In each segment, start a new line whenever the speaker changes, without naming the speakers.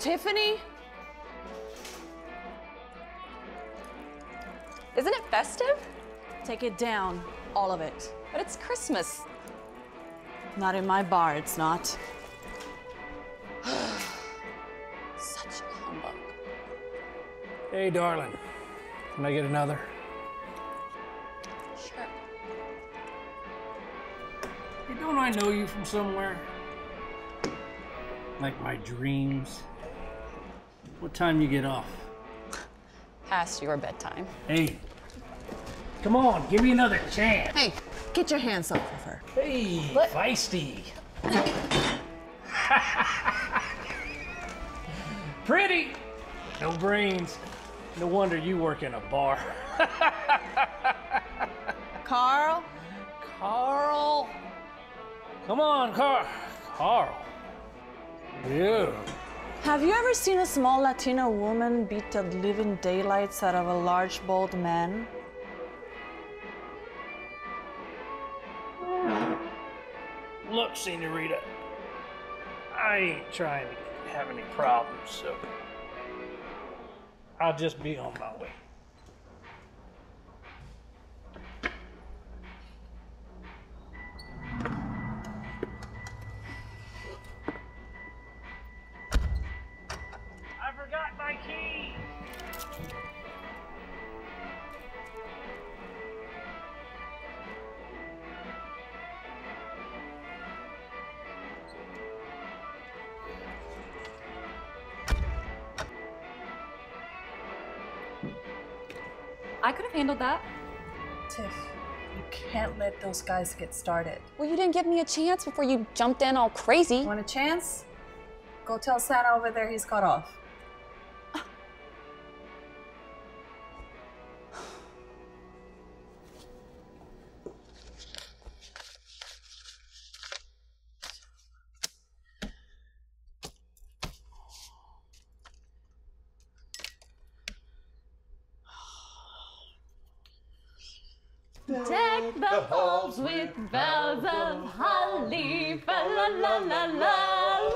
Tiffany?
Isn't it festive?
Take it down, all of it.
But it's Christmas.
Not in my bar, it's not.
Such a humbug.
Hey, darling. Can I get another?
Sure.
Hey, don't I know you from somewhere? Like my dreams? What time you get off?
Past your bedtime.
Hey, come on, give me another chance.
Hey, get your hands off of her.
Hey, feisty. Pretty. No brains. No wonder you work in a bar.
Carl?
Carl. Come on, Carl. Carl. Yeah.
Have you ever seen a small Latina woman beat the living daylights out of a large, bald man?
Look, Senorita, I ain't trying to have any problems, so I'll just be on my way.
Handled that.
Tiff, you can't let those guys get started.
Well, you didn't give me a chance before you jumped in all crazy.
Want a chance? Go tell Santa over there he's cut off.
Bells of holly, fa la la la la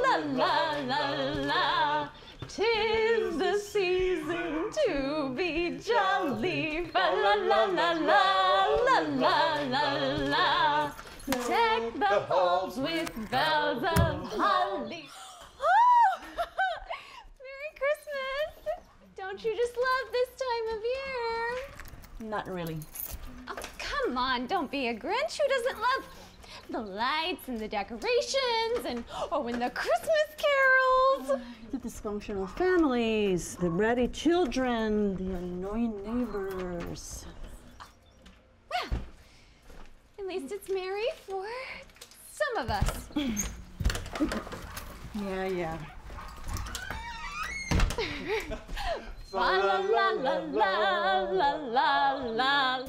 la la la la. Tis the season to be jolly, fa la la la la la la la la. Deck the halls with bells of holly. Merry Christmas! Don't you just love this time of year?
Not really.
Come on, don't be a Grinch. Who doesn't love the lights and the decorations and oh, and the Christmas carols?
The dysfunctional families, the bratty children, the annoying neighbors.
Well, at least it's merry for some of us.
Yeah, yeah.
La la la la la la la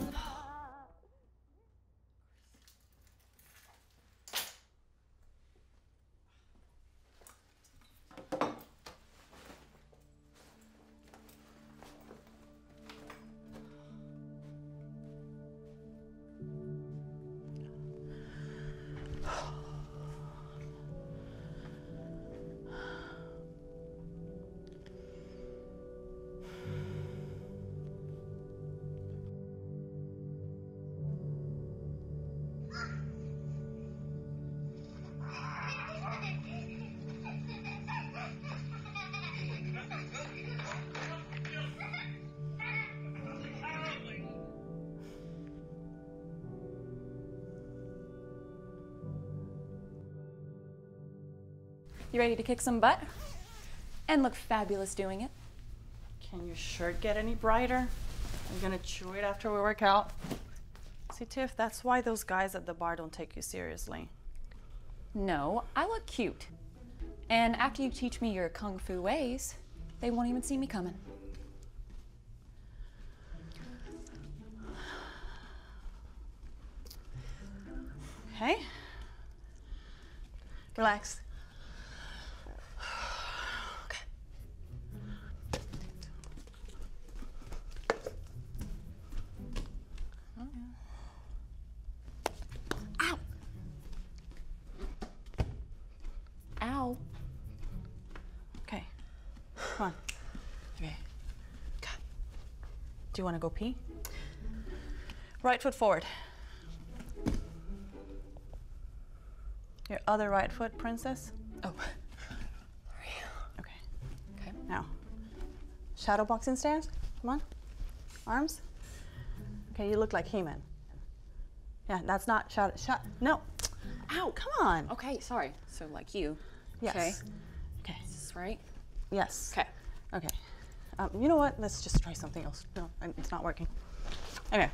You ready to kick some butt? And look fabulous doing it.
Can your shirt get any brighter? I'm gonna chew it after we work out. See, Tiff, that's why those guys at the bar don't take you seriously.
No, I look cute. And after you teach me your kung fu ways, they won't even see me coming.
You want to go pee? Right foot forward. Your other right foot, princess.
Oh.
Okay.
Okay.
Now, shadow boxing stance. Come on. Arms. Okay, you look like He-Man. Yeah, that's not shadow. Shot. No. Ow! Come on.
Okay, sorry. So like you.
Yes.
Okay.
Okay.
Is this right?
Yes.
Okay.
Okay. Um, you know what? Let's just try something else. No, it's not working. Okay.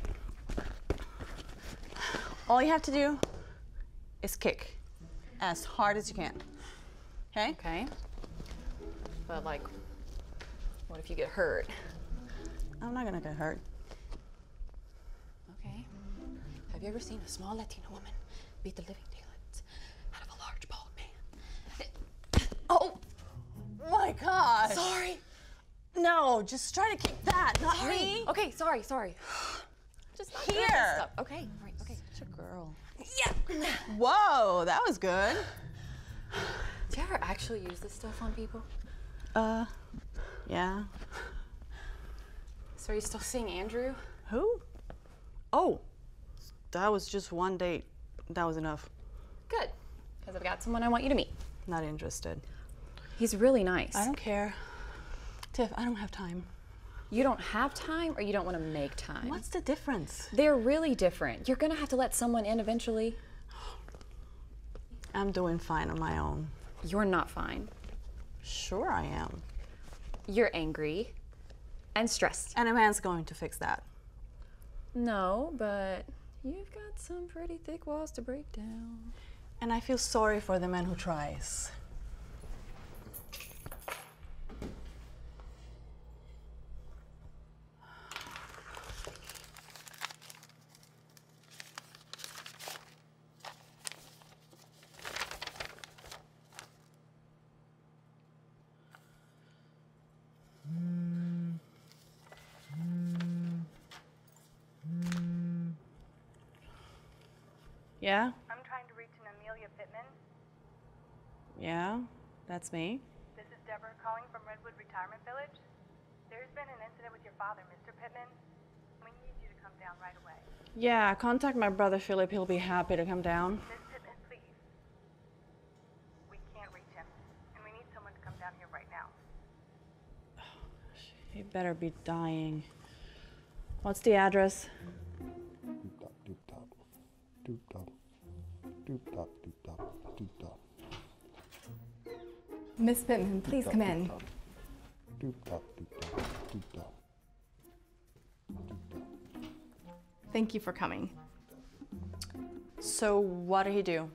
All you have to do is kick as hard as you can. Okay?
Okay. But like, what if you get hurt?
I'm not gonna get hurt.
Okay. Have you ever seen a small Latina woman beat the living
No, just try to kick that, not
Sorry.
me.
Okay, sorry, sorry. Just not good at this
Here.
Okay, right, okay.
Such a girl.
Yeah.
Whoa, that was good.
Do you ever actually use this stuff on people?
Uh, yeah.
So are you still seeing Andrew?
Who? Oh, that was just one date. That was enough.
Good. Because I've got someone I want you to meet.
Not interested.
He's really nice.
I don't care. Tiff, I don't have time.
You don't have time or you don't want to make time?
What's the difference?
They're really different. You're gonna have to let someone in eventually.
I'm doing fine on my own.
You're not fine.
Sure, I am.
You're angry and stressed.
And a man's going to fix that.
No, but you've got some pretty thick walls to break down.
And I feel sorry for the man who tries. Yeah?
I'm trying to reach an Amelia Pittman.
Yeah, that's me.
This is Deborah calling from Redwood Retirement Village. There's been an incident with your father, Mr. Pittman. We need you to come down right away.
Yeah, contact my brother Philip. He'll be happy to come down.
Miss Pittman, please. We can't reach him, and we need someone to come down here right now.
He better be dying. What's the address?
doop top, doop top,
Miss Pittman, please come in. Thank you for coming.
So, what did he do?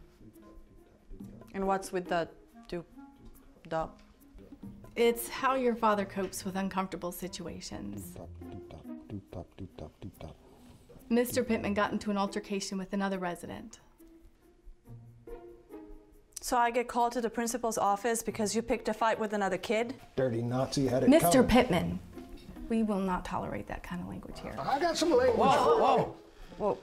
And what's with the doop dup?
It's how your father copes with uncomfortable situations. Mr. Pittman got into an altercation with another resident.
So I get called to the principal's office because you picked a fight with another kid?
Dirty Nazi had it
Mr.
coming.
Pittman, we will not tolerate that kind of language here.
I got some language for you.
Well,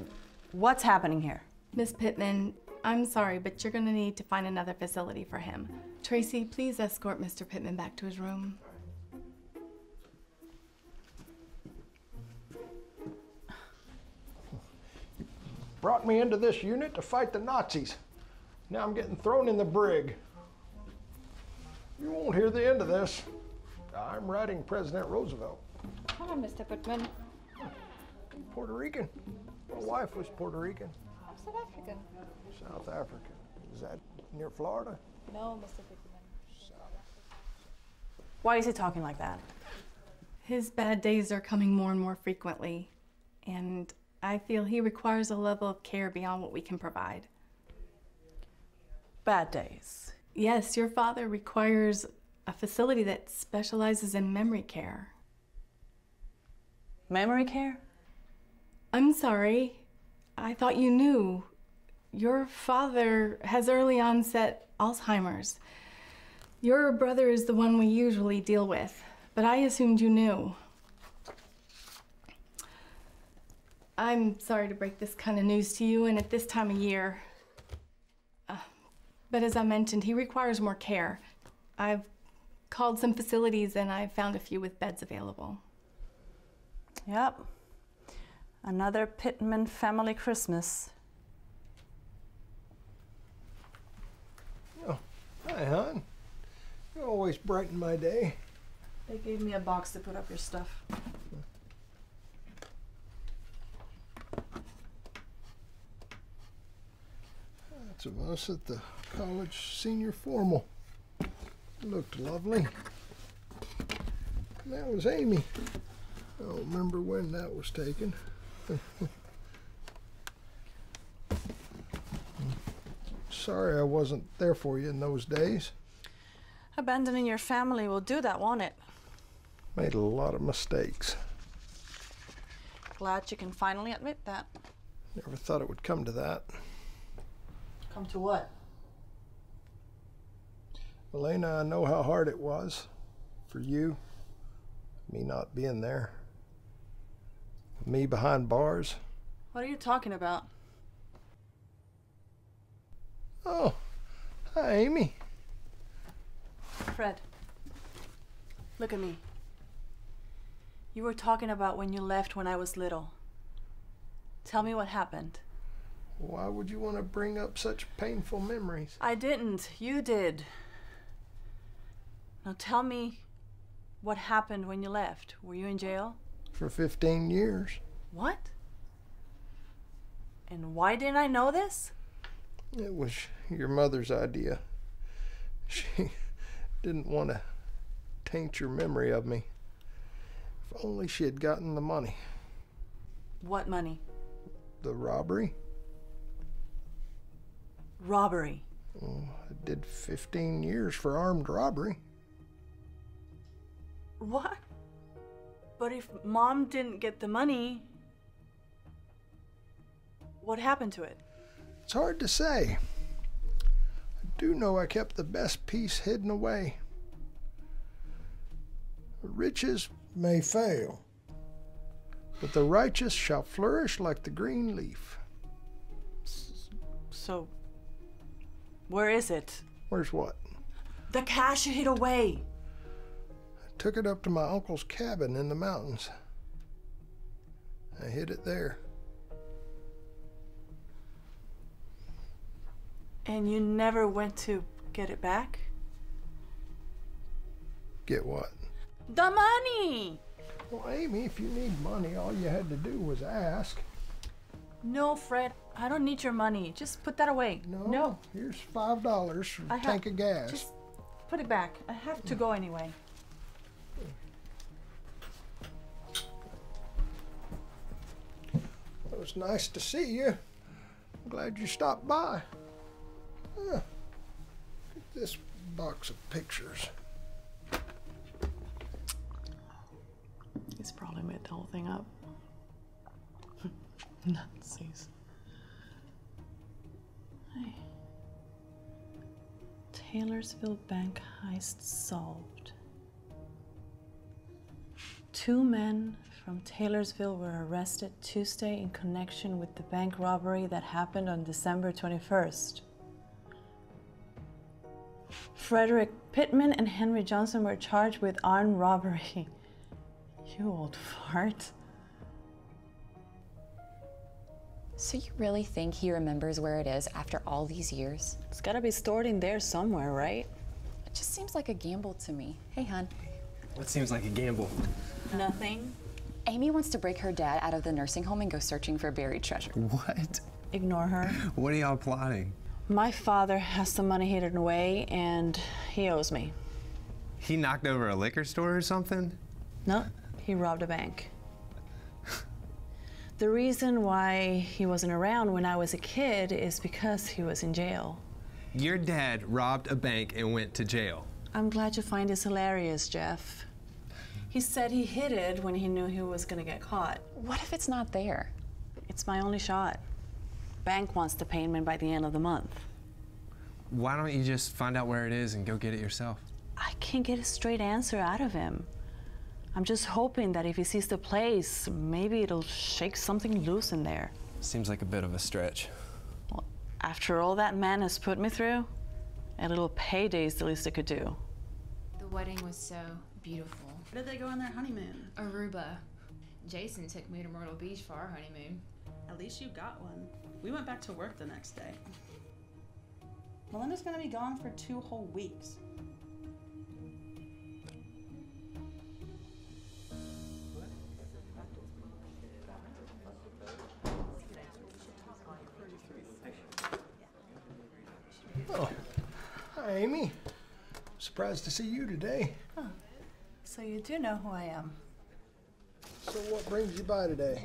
what's happening here?
Miss Pittman, I'm sorry, but you're going to need to find another facility for him. Tracy, please escort Mr. Pittman back to his room.
Brought me into this unit to fight the Nazis. Now I'm getting thrown in the brig. You won't hear the end of this. I'm writing President Roosevelt.
Hello, Mr. Pittman.
Puerto Rican. My wife was Puerto Rican.
I'm South African.
South African. Is that near Florida?
No, Mr. Pittman.
Why is he talking like that?
His bad days are coming more and more frequently, and I feel he requires a level of care beyond what we can provide.
Bad days.
Yes, your father requires a facility that specializes in memory care.
Memory care?
I'm sorry. I thought you knew. Your father has early onset Alzheimer's. Your brother is the one we usually deal with, but I assumed you knew. I'm sorry to break this kind of news to you, and at this time of year. But as I mentioned, he requires more care. I've called some facilities and I found a few with beds available.
Yep. Another Pittman family Christmas.
Oh, hi, hon. You always brighten my day.
They gave me a box to put up your stuff.
Of us at the college senior formal. Looked lovely. That was Amy. I don't remember when that was taken. Sorry I wasn't there for you in those days.
Abandoning your family will do that, won't it?
Made a lot of mistakes.
Glad you can finally admit that.
Never thought it would come to that.
Come to what?
Elena, I know how hard it was for you, me not being there, me behind bars.
What are you talking about?
Oh, hi, Amy.
Fred, look at me. You were talking about when you left when I was little. Tell me what happened.
Why would you want to bring up such painful memories?
I didn't. You did. Now tell me what happened when you left. Were you in jail?
For 15 years.
What? And why didn't I know this?
It was your mother's idea. She didn't want to taint your memory of me. If only she had gotten the money.
What money?
The robbery?
Robbery.
Oh, I did 15 years for armed robbery.
What? But if mom didn't get the money, what happened to it?
It's hard to say. I do know I kept the best piece hidden away. Riches may fail, but the righteous shall flourish like the green leaf.
So, where is it?
Where's what?
The cash you hid away.
I took it up to my uncle's cabin in the mountains. I hid it there.
And you never went to get it back?
Get what?
The money!
Well, Amy, if you need money, all you had to do was ask.
No, Fred, I don't need your money. Just put that away.
No.
No.
Here's five dollars for
I
a
ha-
tank of gas.
Just put it back. I have to go anyway.
It was nice to see you. I'm glad you stopped by. Huh. Get this box of pictures.
He's probably made the whole thing up. Nazis. Taylorsville bank heist solved. Two men from Taylorsville were arrested Tuesday in connection with the bank robbery that happened on December 21st. Frederick Pittman and Henry Johnson were charged with armed robbery. You old fart.
So you really think he remembers where it is after all these years?
It's gotta be stored in there somewhere, right?
It just seems like a gamble to me. Hey, hon.
What seems like a gamble?
Nothing.
Amy wants to break her dad out of the nursing home and go searching for buried treasure.
What?
Ignore her.
What are y'all plotting?
My father has some money hidden away and he owes me.
He knocked over a liquor store or something?
No, he robbed a bank. The reason why he wasn't around when I was a kid is because he was in jail.
Your dad robbed a bank and went to jail.
I'm glad you find this hilarious, Jeff. He said he hid it when he knew he was gonna get caught.
What if it's not there?
It's my only shot. Bank wants the payment by the end of the month.
Why don't you just find out where it is and go get it yourself?
I can't get a straight answer out of him. I'm just hoping that if he sees the place, maybe it'll shake something loose in there.
Seems like a bit of a stretch.
Well, after all that man has put me through, a little payday is the least I could do.
The
wedding was so beautiful.
Where did they go on their honeymoon?
Aruba. Jason took me to Myrtle Beach for our honeymoon.
At least you got one. We went back to work the next day. Melinda's gonna be gone for two whole weeks.
Oh, hi, Amy. Surprised to see you today.
So you do know who I am.
So, what brings you by today?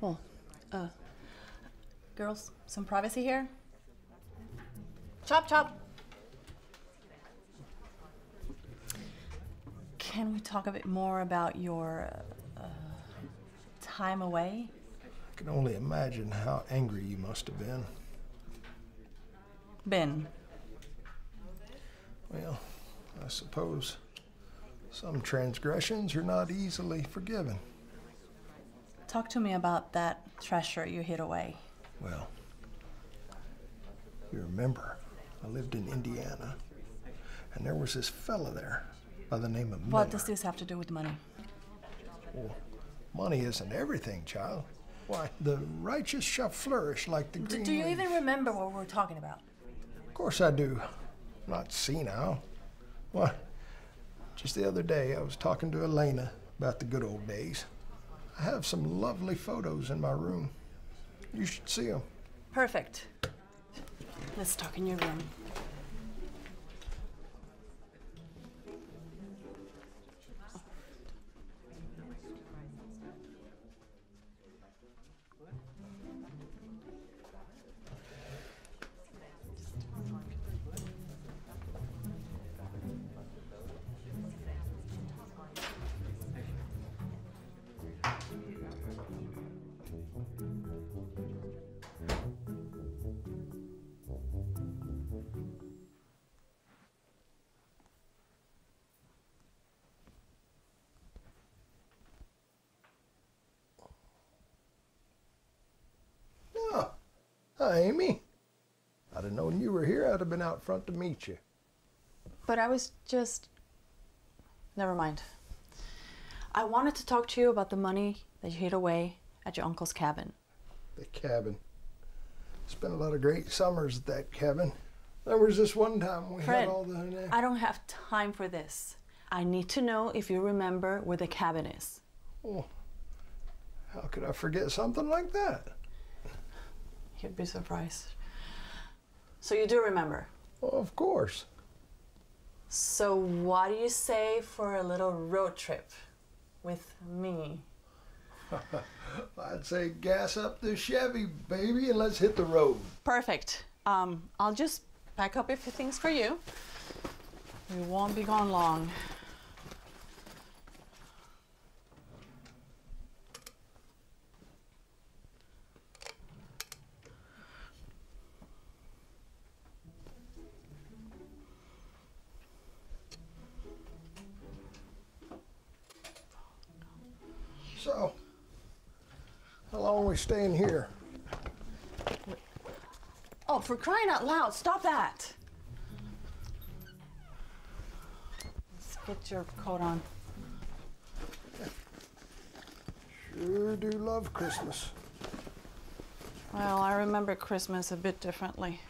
Well, uh, girls, some privacy here. Chop, chop. Can we talk a bit more about your uh, time away?
I can only imagine how angry you must have been.
Ben.
Well, I suppose some transgressions are not easily forgiven.
Talk to me about that treasure you hid away.
Well, you remember, I lived in Indiana, and there was this fella there by the name of Miller.
What does this have to do with money?
Well, money isn't everything, child. Why, the righteous shall flourish like the
Do,
green
do you
leaf.
even remember what we're talking about?
Of course I do. Not senile. What? Just the other day, I was talking to Elena about the good old days. I have some lovely photos in my room. You should see them.
Perfect. Let's talk in your room.
Hi, Amy. I'd have known you were here. I'd have been out front to meet you.
But I was just. Never mind. I wanted to talk to you about the money that you hid away at your uncle's cabin.
The cabin. Spent a lot of great summers at that cabin. There was this one time we
Fred,
had all the.
I don't have time for this. I need to know if you remember where the cabin is.
Oh, how could I forget something like that?
You'd be surprised. So you do remember?
Of course.
So what do you say for a little road trip with me?
I'd say gas up the Chevy, baby, and let's hit the road.
Perfect. Um, I'll just pack up a few things for you. We won't be gone long.
So, how long are we staying here?
Oh, for crying out loud, stop that! Let's get your coat on.
Sure do love Christmas.
Well, I remember Christmas a bit differently.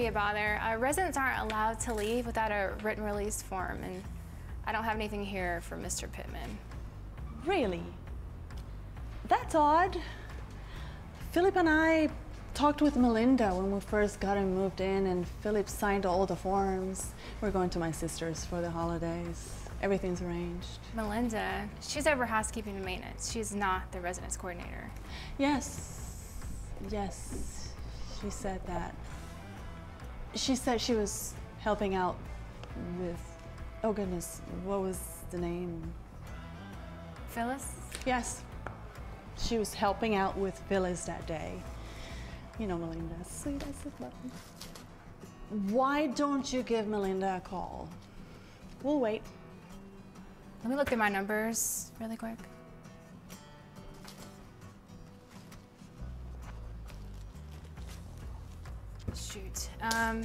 Be a bother. Uh, residents aren't allowed to leave without a written release form, and I don't have anything here for Mr. Pittman.
Really? That's odd. Philip and I talked with Melinda when we first got him moved in, and Philip signed all the forms. We're going to my sister's for the holidays. Everything's arranged.
Melinda, she's over housekeeping and maintenance. She's not the residence coordinator.
Yes, yes, she said that. She said she was helping out with, oh goodness, what was the name?
Phyllis?
Yes, she was helping out with Phyllis that day. You know Melinda, sweet as a button. Why don't you give Melinda a call? We'll wait.
Let me look through my numbers really quick. Shoot. Um,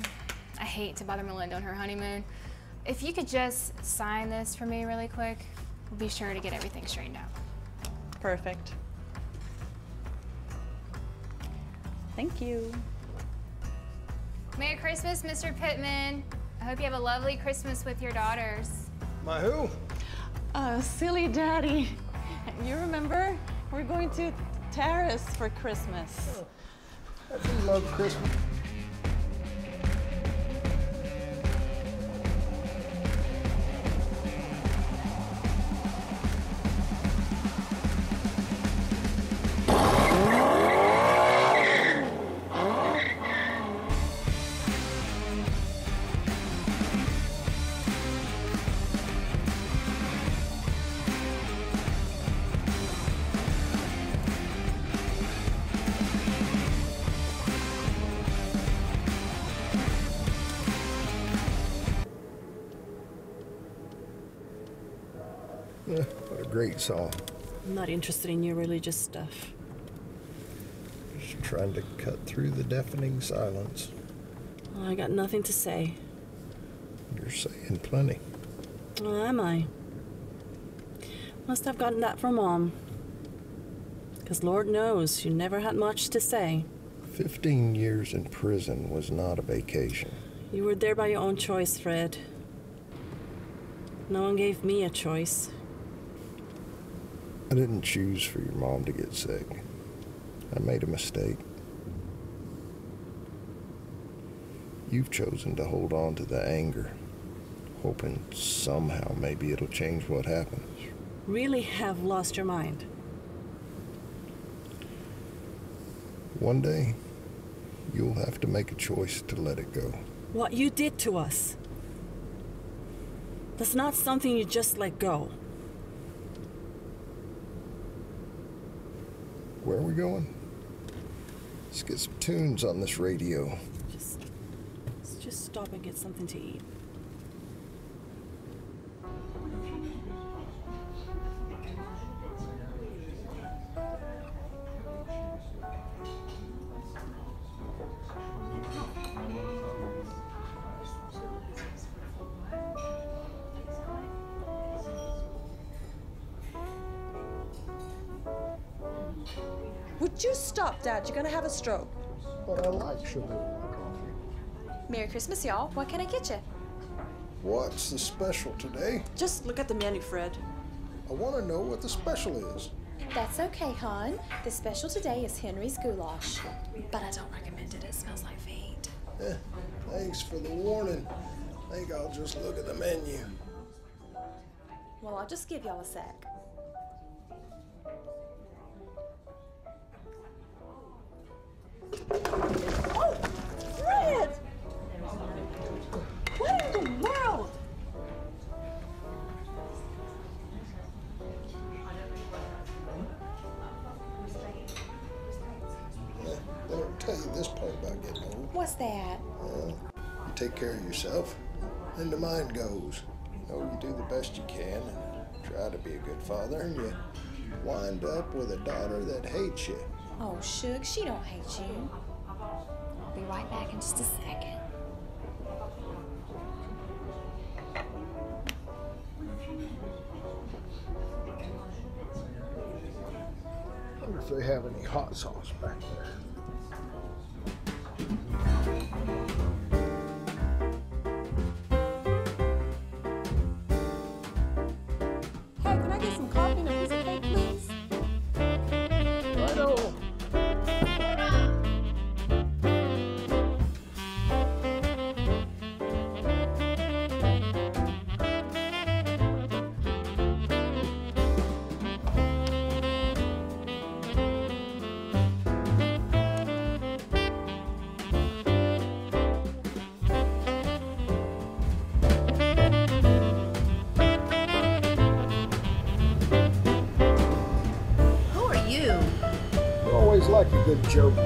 I hate to bother Melinda on her honeymoon. If you could just sign this for me really quick, we'll be sure to get everything straightened out.
Perfect. Thank you.
Merry Christmas, Mr. Pittman. I hope you have a lovely Christmas with your daughters.
My who?
Uh, silly daddy. You remember? We're going to Terrace for Christmas.
I do love Christmas. Great song.
I'm not interested in your religious stuff.
Just trying to cut through the deafening silence.
I got nothing to say.
You're saying plenty.
Oh, am I? Must have gotten that from Mom. Because Lord knows you never had much to say.
Fifteen years in prison was not a vacation.
You were there by your own choice, Fred. No one gave me a choice.
I didn't choose for your mom to get sick. I made a mistake. You've chosen to hold on to the anger, hoping somehow maybe it'll change what happened.
Really have lost your mind.
One day, you'll have to make a choice to let it go.
What you did to us. That's not something you just let go.
Where are we going? Let's get some tunes on this radio.
Just, just stop and get something to eat.
Gonna have a stroke.
But I like sugar in my coffee.
Merry Christmas, y'all. What can I get you?
What's the special today?
Just look at the menu, Fred.
I want to know what the special is.
That's okay, hon. The special today is Henry's goulash. But I don't recommend it. It smells like feet.
Eh, thanks for the warning. I think I'll just look at the menu.
Well, I'll just give y'all a sec. What's that?
Well, you take care of yourself, and the mind goes. You know, you do the best you can and try to be a good father, and you wind up with a daughter that hates you.
Oh, Shug, she don't hate you. I'll be right back in just a second.
I wonder if they have any hot sauce back there.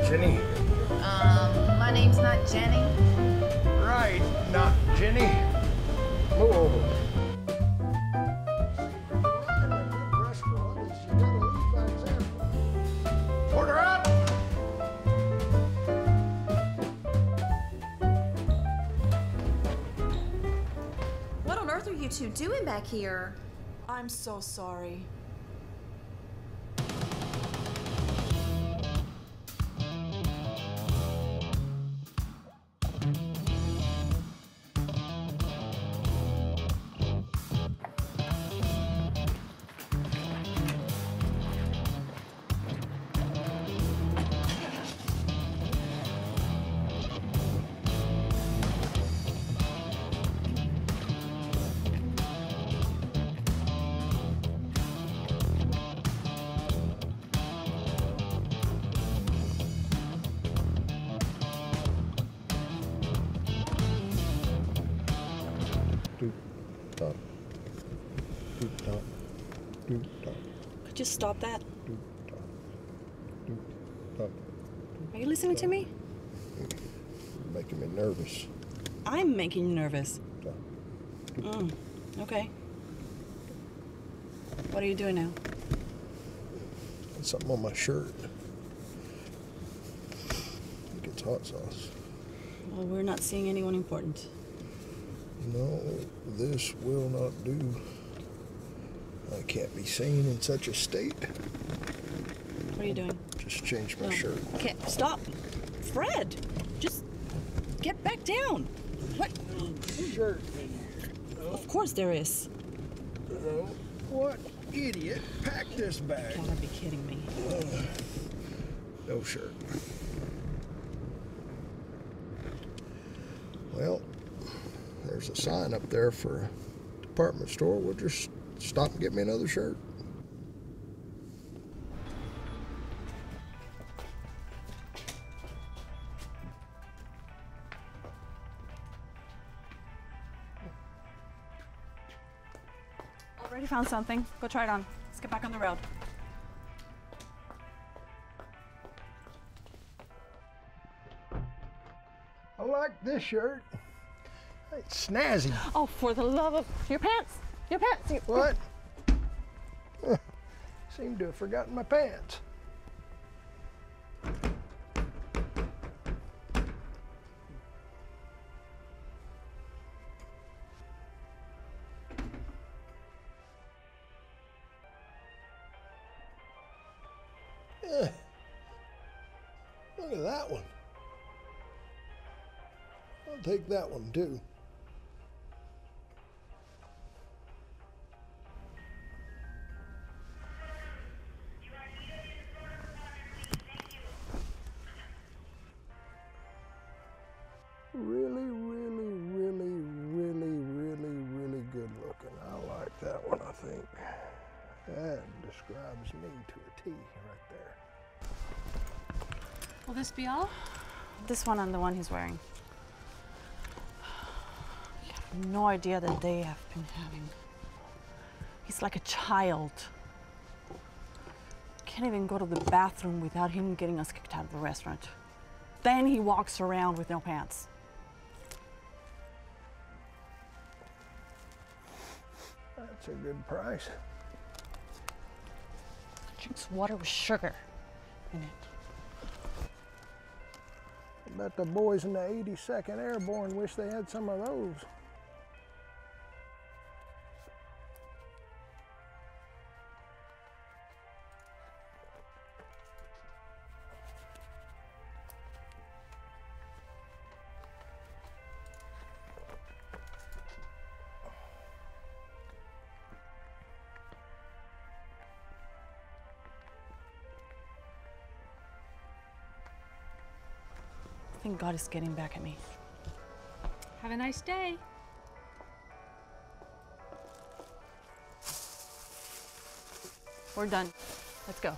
Who are you?
You always like a good joke, Jenny.
Um, not Jenny?
Right, not Jenny. Move over. Order up!
What on earth are you two doing back here?
I'm so sorry.
You stop that? Are you listening to me?
Making me nervous.
I'm making you nervous. Mm, okay. What are you doing now?
Something on my shirt. I think it's hot sauce.
Well, we're not seeing anyone important.
No, this will not do. I can't be seen in such a state.
What are you doing?
Just change my
No.
shirt.
Okay, stop. Fred, just get back down. What?
Shirt.
Of course there is.
What idiot packed this bag?
You gotta be kidding me.
No shirt. Well, there's a sign up there for a department store. We'll just stop and get me another shirt.
Already found something. Go try it on. Let's get back on the road.
I like this shirt. It's snazzy.
Oh, for the love of your pants! Your pants!
What? Seem to have forgotten my pants. Look at that one. I'll take that one too.
Be all? This one and the one he's wearing. You have no idea the day I've been having. He's like a child. Can't even go to the bathroom without him getting us kicked out of the restaurant. Then he walks around with no pants.
That's a good price.
Drinks water with sugar in it.
Bet the boys in the 82nd Airborne wish they had some of those.
God is getting back at me.
Have a nice day.
We're done. Let's go.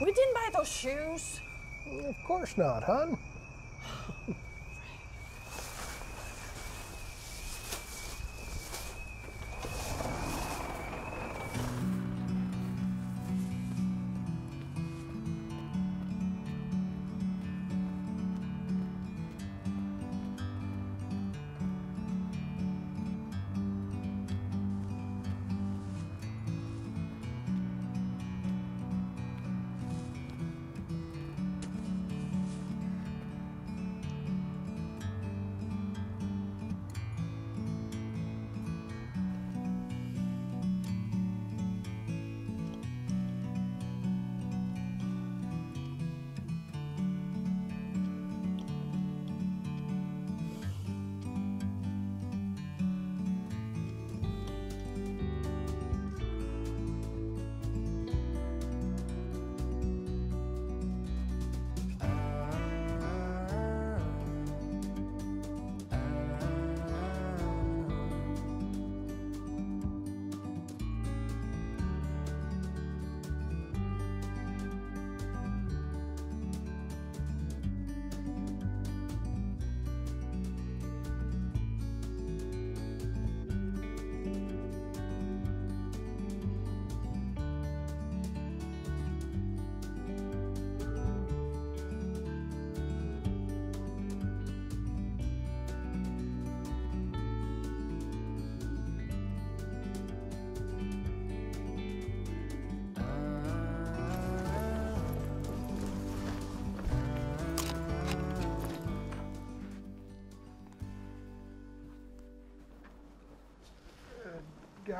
We didn't buy those shoes.
Of course not, hon.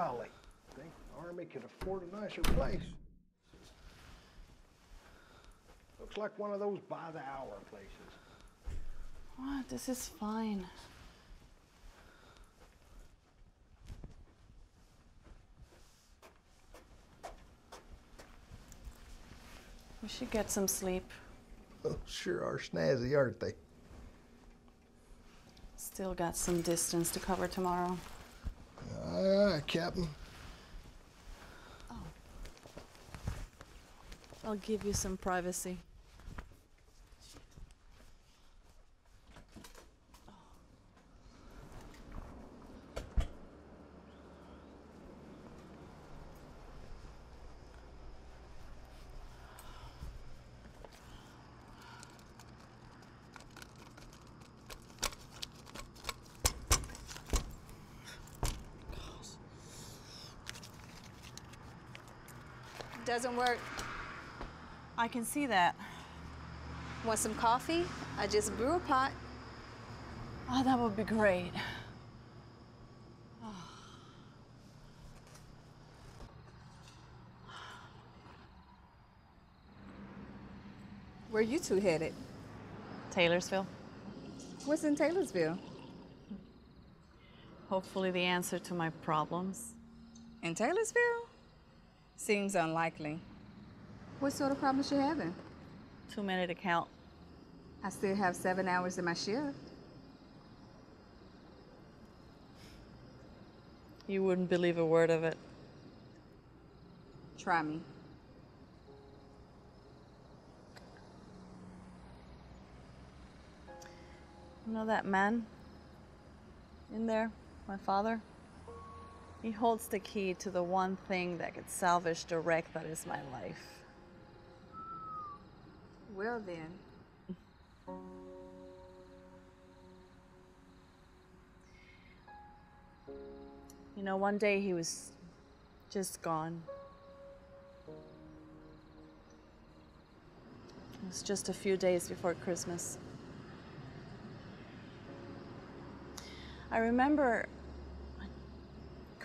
Golly, think the Army could afford a nicer place. Looks like one of those by the hour places.
What? This is fine. We should get some sleep.
Oh, sure are snazzy, aren't they?
Still got some distance to cover tomorrow.
Aye, aye, Captain.
I'll give you some privacy.
Doesn't work.
I can see that.
Want some coffee? I just brew a pot.
Oh, that would be great.
Where are you two headed?
Taylorsville.
What's in Taylorsville?
Hopefully, the answer to my problems.
In Taylorsville? Seems unlikely. What sort of problems you having?
Too many to count.
I still have seven hours in my shift.
You wouldn't believe a word of it.
Try me.
You know that man in there, my father? He holds the key to the one thing that could salvage the wreck that is my life.
Well then.
You know, one day he was just gone. It was just a few days before Christmas. I remember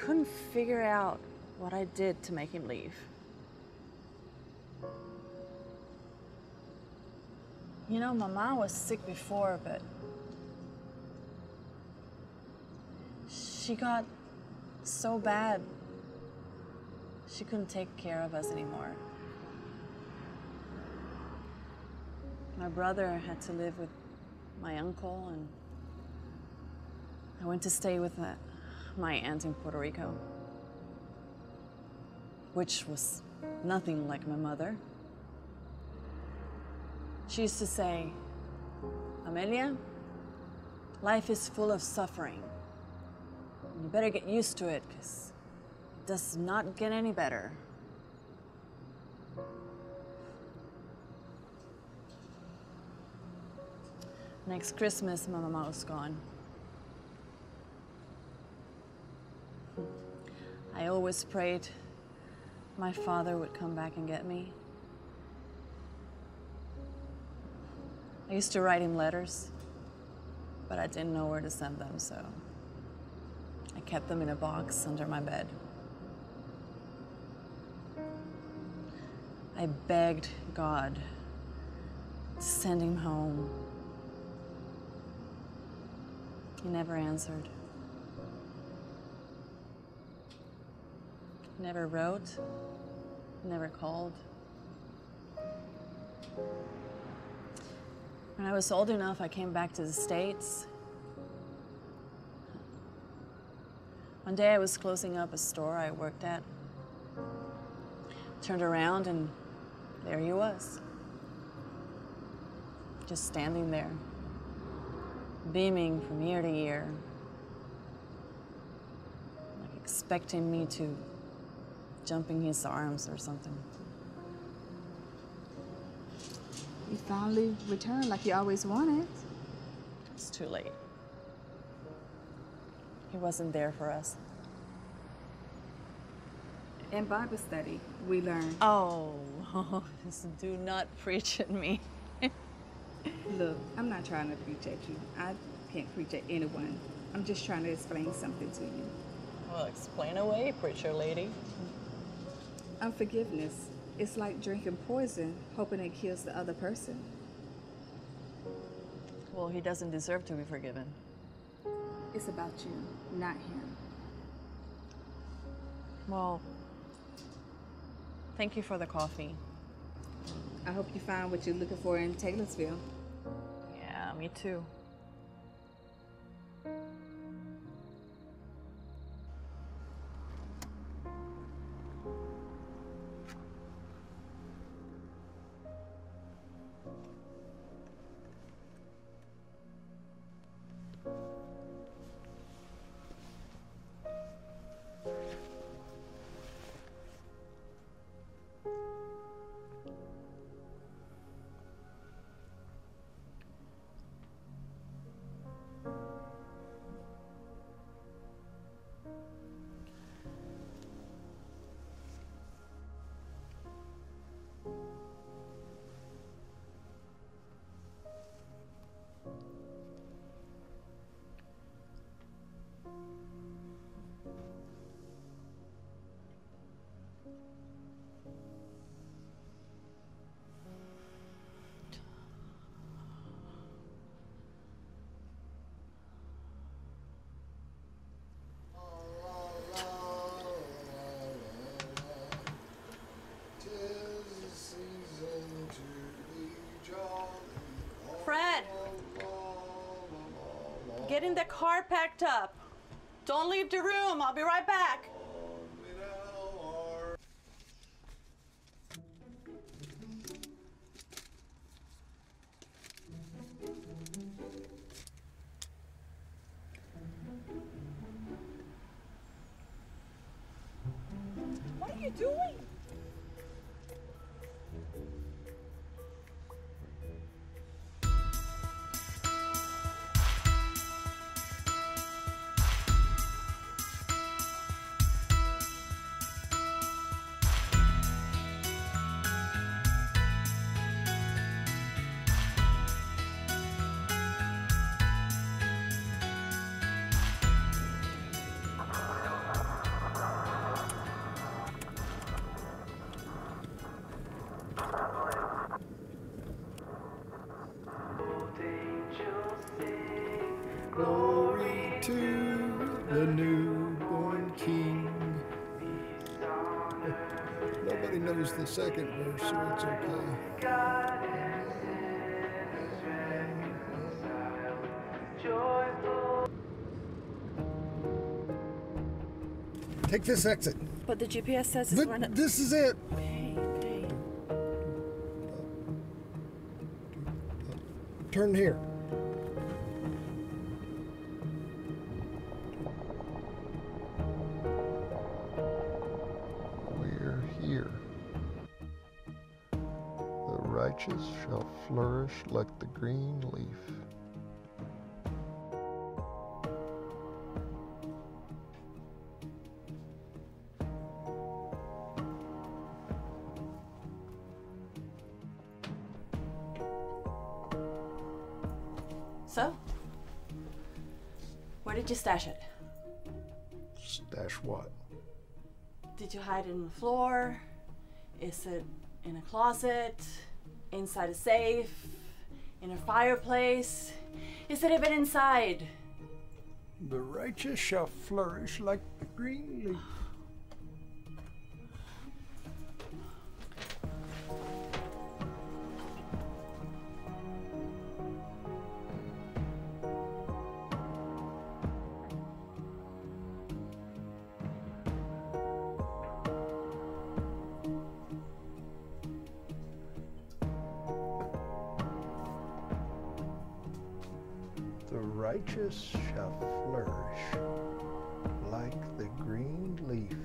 couldn't figure out what I did to make him leave. You know, my mom was sick before, but she got so bad she couldn't take care of us anymore. My brother had to live with my uncle, and I went to stay with my, my aunt in Puerto Rico, which was nothing like my mother. She used to say, Amelia, life is full of suffering. You better get used to it because it does not get any better. Next Christmas, my mama was gone. I always prayed my father would come back and get me. I used to write him letters, but I didn't know where to send them, so I kept them in a box under my bed. I begged God to send him home. He never answered. Never wrote, never called. When I was old enough, I came back to the States. One day I was closing up a store I worked at. Turned around and there he was. Just standing there, beaming from ear to ear, like expecting me to jump in his arms or something.
You finally returned like you always wanted.
It's too late. He wasn't there for us.
In Bible study, we learned.
Oh, do not preach at me.
Look, I'm not trying to preach at you. I can't preach at anyone. I'm just trying to explain something to you.
Well, explain away, preacher lady.
Unforgiveness. It's like drinking poison, hoping it kills the other person.
Well, he doesn't deserve to be forgiven.
It's about you, not him.
Well, thank you for the coffee.
I hope you find what you're looking for in Taylorsville.
Yeah, me too.
The car packed up. Don't leave the room. I'll be right back.
Take this exit.
But the GPS says it's
But this is it. Turn here. We're here. The righteous shall flourish like the green leaf.
In the floor? Is it in a closet? Inside a safe? In a fireplace? Is it even inside?
The righteous shall flourish like the green leaf. Righteous shall flourish like the green leaf.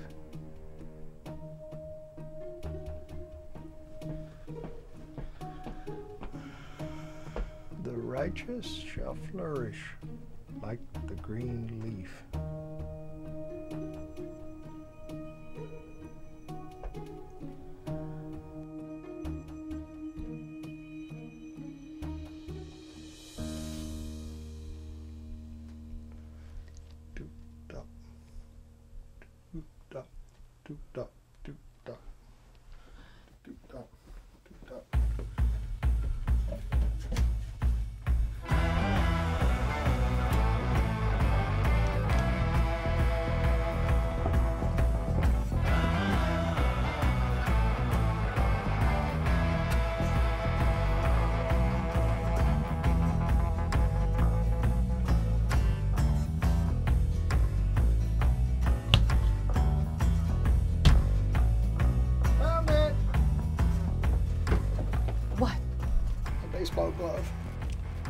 The righteous shall flourish like the green leaf.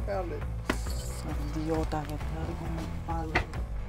Found it.
Idiota que te algo malo.
I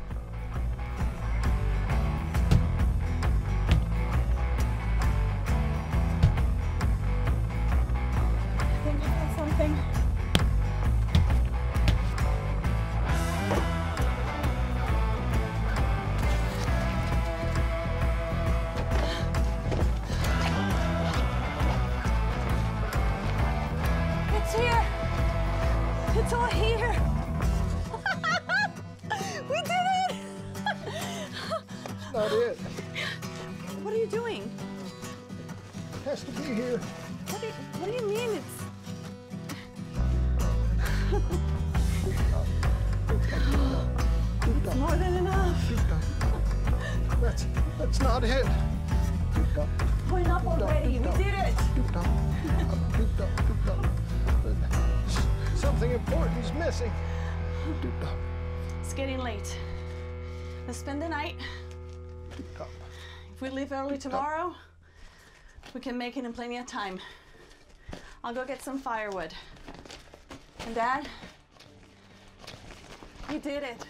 tomorrow, we can make it in plenty of time. I'll go get some firewood. And Dad, you did it.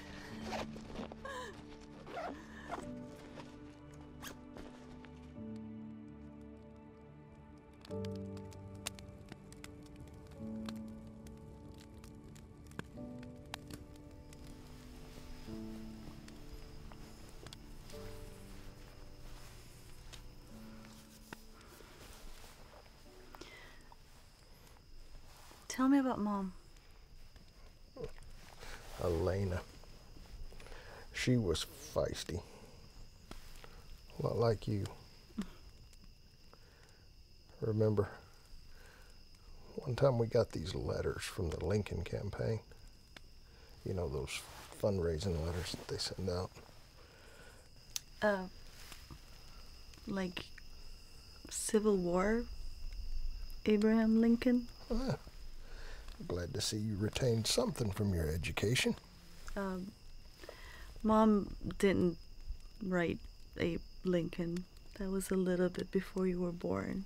Tell me about Mom.
Elena. She was feisty. A lot like you. Remember, one time we got these letters from the Lincoln campaign. You know, those fundraising letters that they send out.
Uh, like Civil War? Abraham Lincoln?
Ah, glad to see you retained something from your education.
Um, Mom didn't write Abe Lincoln. That was a little bit before you were born.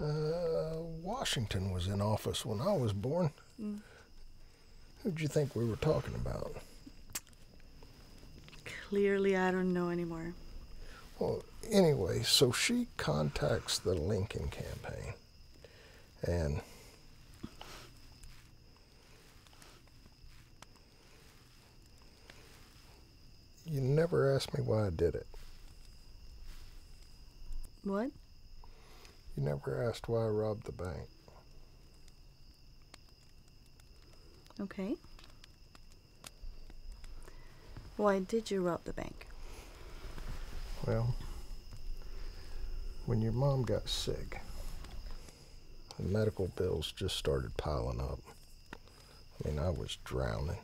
Uh, Washington was in office when I was born.
Mm.
Who'd you think we were talking about?
Clearly, I don't know anymore.
Well, anyway, so she contacts the Lincoln campaign. And you never asked me why I did it.
What?
You never asked why I robbed the bank.
Okay. Why did you rob the bank?
Well, when your mom got sick, the medical bills just started piling up. I mean, I was drowning.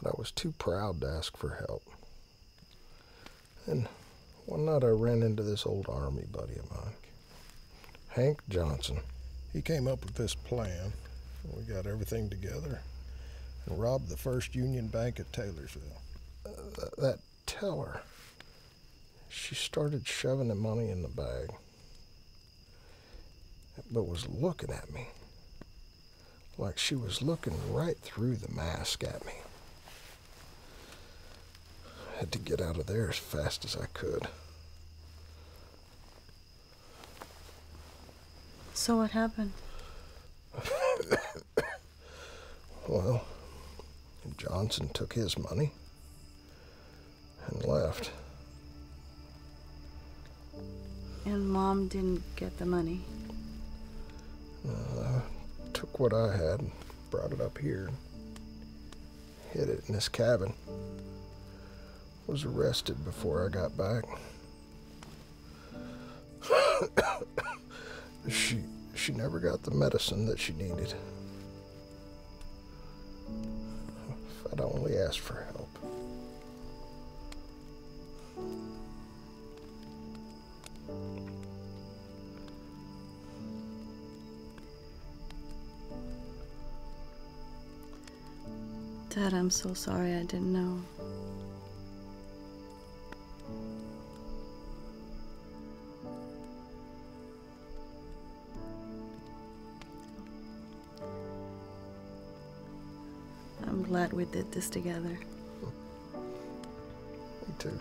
But I was too proud to ask for help. And one night I ran into this old army buddy of mine, Hank Johnson. He came up with this plan. We got everything together and robbed the First Union Bank at Taylorsville. Uh, th- that teller, she started shoving the money in the bag, but was looking at me like she was looking right through the mask at me. Had to get out of there as fast as I could.
So what happened?
Well, Johnson took his money and left.
And Mom didn't get the money.
Uh, took what I had and brought it up here. Hid it in this cabin. Was arrested before I got back. she she never got the medicine that she needed. If I'd only asked for help.
Dad, I'm so sorry I didn't know. Glad we did this together.
Me too.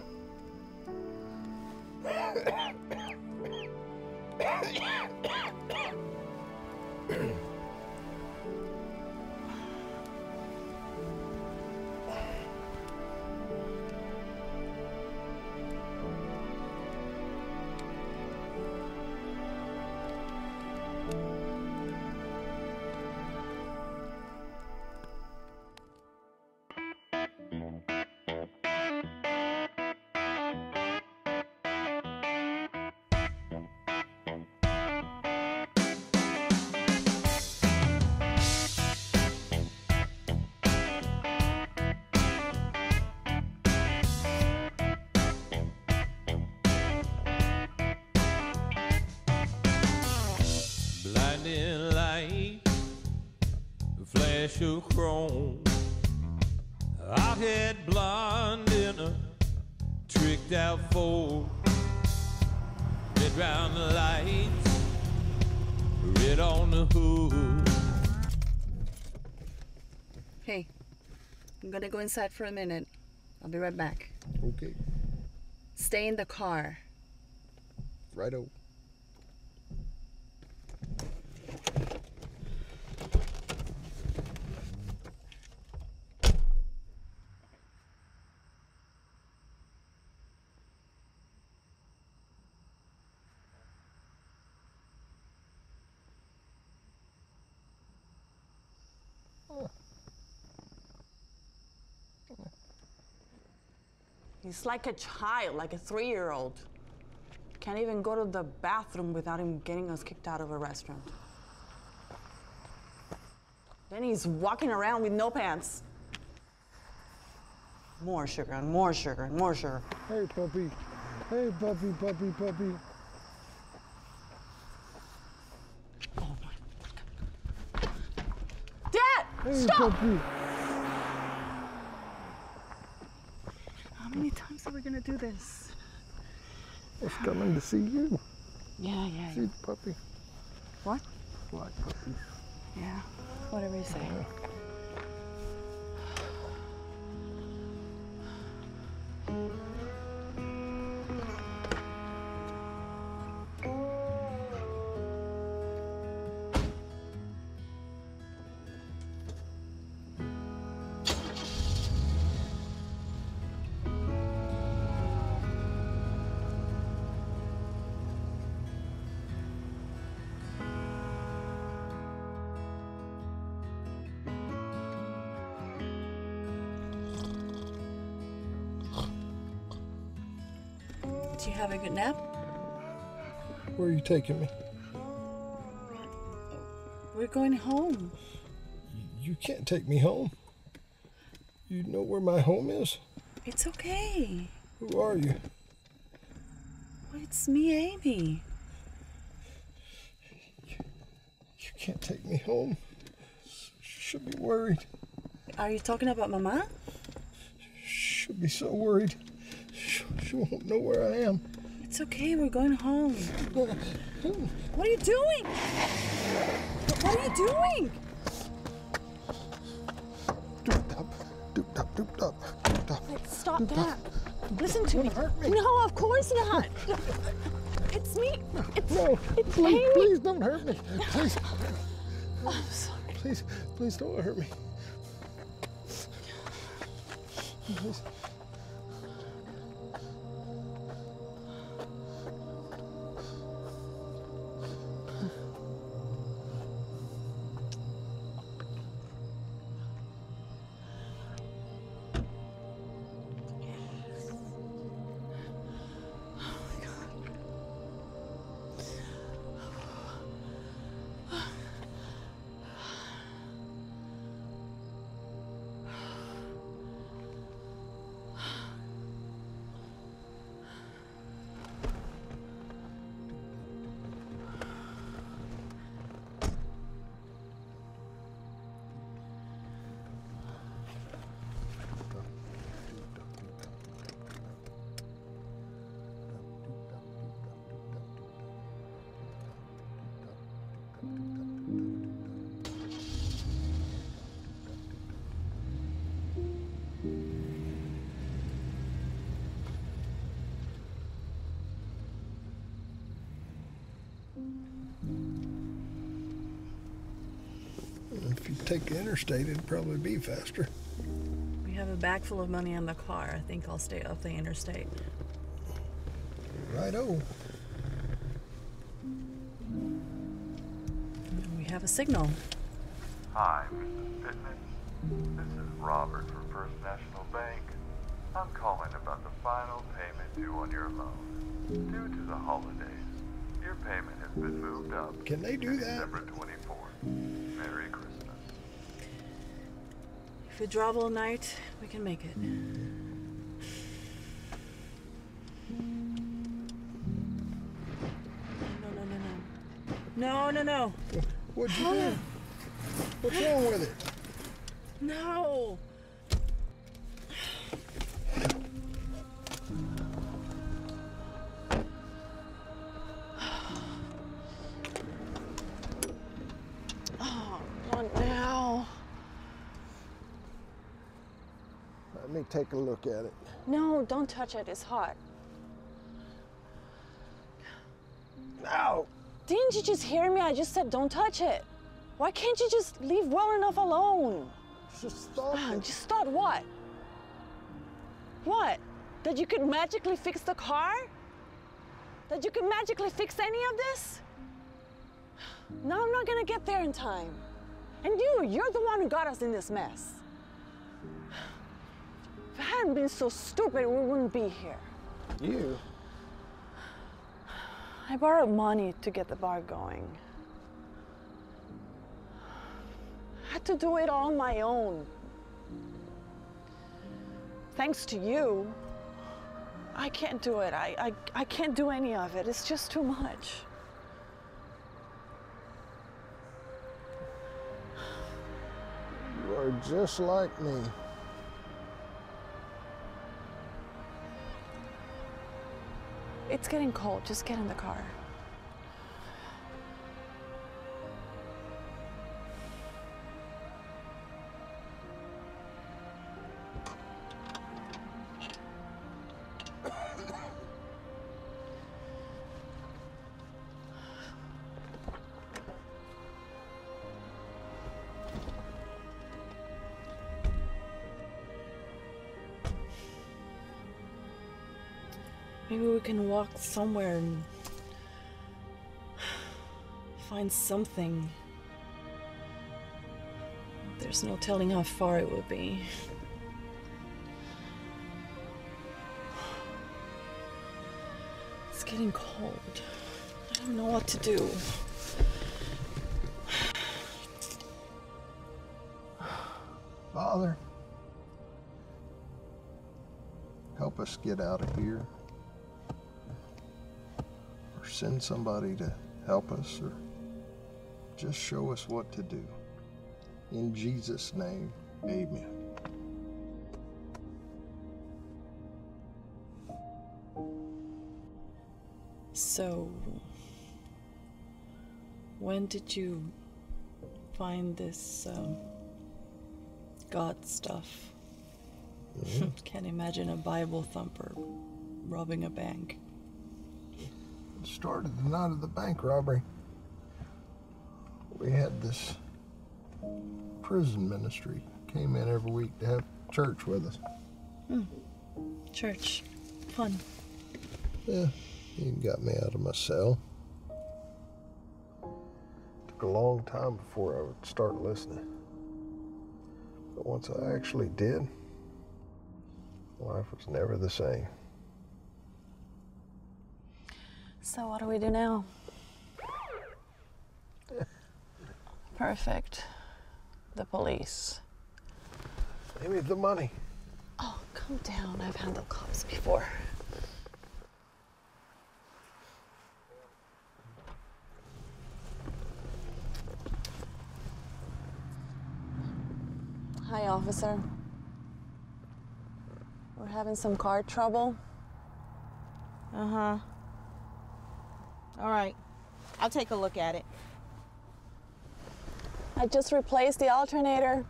Flash of chrome. Hot head blonde in a tricked out Ford. Red round the lights, red on the hood.
Hey, I'm gonna go inside for a minute. I'll be right back.
Okay.
Stay in the car.
Right Righto.
He's like a child, like a three year old. Can't even go to the bathroom without him getting us kicked out of a restaurant. Then he's walking around with no pants. More sugar and more sugar and more sugar.
Hey, puppy. Hey, puppy, puppy, puppy.
Dad!
Hey,
stop!
puppy.
Are gonna do this?
It's coming to see you.
Yeah, yeah,
See the puppy.
What?
Black puppy.
Yeah, whatever you say. Did you have a good nap?
Where are you taking me?
We're going home.
You can't take me home. You know where my home is?
It's okay.
Who are you?
Well, it's me, Amy.
You can't take me home. Should be worried.
Are you talking about Mama?
Should be so worried. She, she won't know where I am.
It's okay, we're going home. What are you doing? What are you doing?
Dooped up, dooped up, dooped up, dooped up.
Stop
dooped
that.
up.
Listen to me. No, of course not. It's me. It's,
No,
it's
please,
Amy.
please don't hurt me. Please, oh,
I'm sorry.
please, please don't hurt me. Please. Take the interstate, it'd probably be faster.
We have a bag full of money in the car. I think I'll stay off the interstate.
Righto.
We have a signal.
Hi, Mrs. Pittman. This is Robert from First National Bank. I'm calling about the final payment due on your loan. Due to the holidays, your payment has been moved up.
Can they do that?
December
we drive all night, we can make it. No, no, no, no. No, no, no.
What'd you do? What's wrong with it? Take a look at it.
No, don't touch it. It's hot.
No.
Didn't you just hear me? I just said don't touch it. Why can't you just leave well enough alone?
Just thought.
Ah, just thought what? What? That you could magically fix the car? That you could magically fix any of this? No, I'm not gonna get there in time. And you, you're the one who got us in this mess. If I hadn't been so stupid, we wouldn't be here.
You?
I borrowed money to get the bar going. I had to do it all on my own. Thanks to you, I can't do it. I, I, I can't do any of it. It's just too much.
You are just like me.
It's getting cold. Just get in the car.
Can walk somewhere and find something. There's no telling how far it would be. It's getting cold. I don't know what to do.
Father, help us get out of here. Send somebody to help us, or just show us what to do. In Jesus' name, amen.
So, when did you find this um, God stuff? Can't imagine a Bible thumper robbing a bank.
Started the night of the bank robbery. We had this prison ministry came in every week to have church with us.
Hmm. Church. Fun.
Yeah, he got me out of my cell. Took a long time before I would start listening. But once I actually did, life was never the same.
So, what do we do now? Perfect. The police.
Give me the money.
Oh, come down. I've handled cops before. Hi, officer. We're having some car trouble.
Uh huh. All right. I'll take a look at it.
I just replaced the alternator.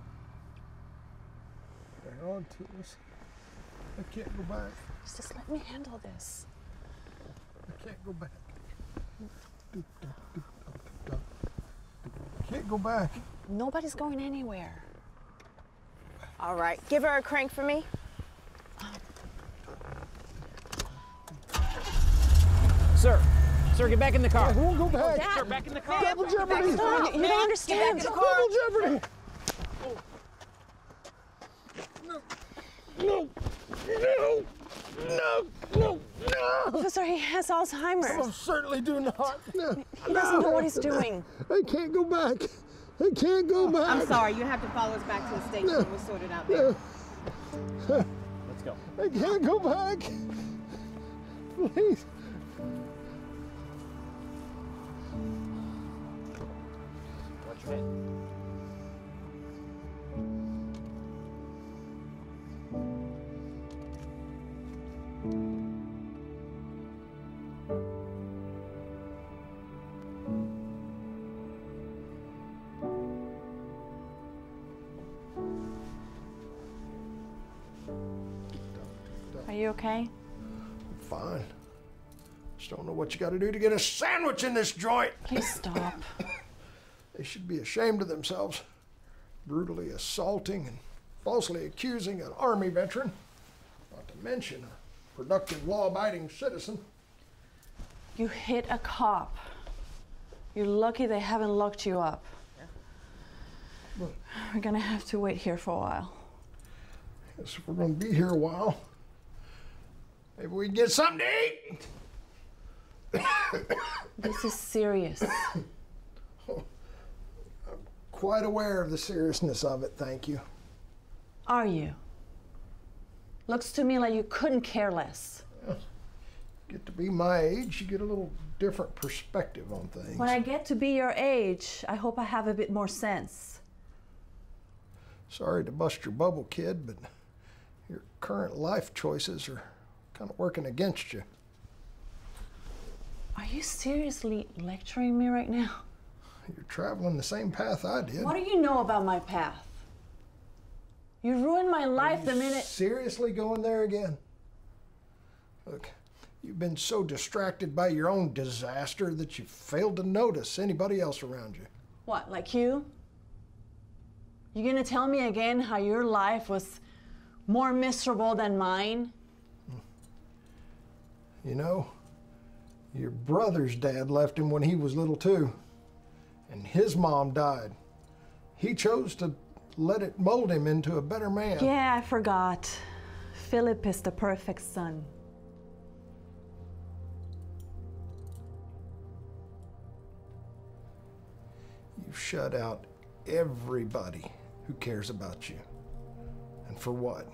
Hang on to us. I can't go back.
Just let me handle this.
I can't go back. Can't go back.
Nobody's going anywhere. All right, give her a crank for me.
Sir, sir, get back in the car.
won't go back.
Dad.
Sir, back in the car.
Double jeopardy.
Stop. You don't understand.
Double jeopardy. No, no, no, no, no.
Officer, he has Alzheimer's.
I certainly do not. No.
He doesn't know what he's doing.
I can't go back. I can't go back.
I'm sorry, you have to follow us back to the station. We'll sort it out there.
Let's go.
I can't go back. Please.
Watch.
Are you okay?
I'm Fine. Just don't know what you got to do to get a sandwich in this joint.
Please stop.
They should be ashamed of themselves. Brutally assaulting and falsely accusing an Army veteran, not to mention a productive, law abiding citizen.
You hit a cop. You're lucky they haven't locked you up. We're gonna have to wait here for a while.
If we're to be here a while, maybe we can get something to eat.
This is serious.
Quite aware of the seriousness of it, thank you.
Are you? Looks to me like you couldn't care less.
Get to be my age, you get a little different perspective on things.
When I get to be your age, I hope I have a bit more sense.
Sorry to bust your bubble, kid, but your current life choices are kind of working against you.
Are you seriously lecturing me right now?
You're traveling the same path I did.
What do you know about my path? You ruined my life the minute.
Seriously going there again? Look, you've been so distracted by your own disaster that you failed to notice anybody else around you.
What, like you? You gonna tell me again how your life was more miserable than mine? Hmm.
You know, your brother's dad left him when he was little too, and his mom died. He chose to let it mold him into a better man.
Yeah, I forgot. Philip is the perfect son.
You've shut out everybody who cares about you. And for what?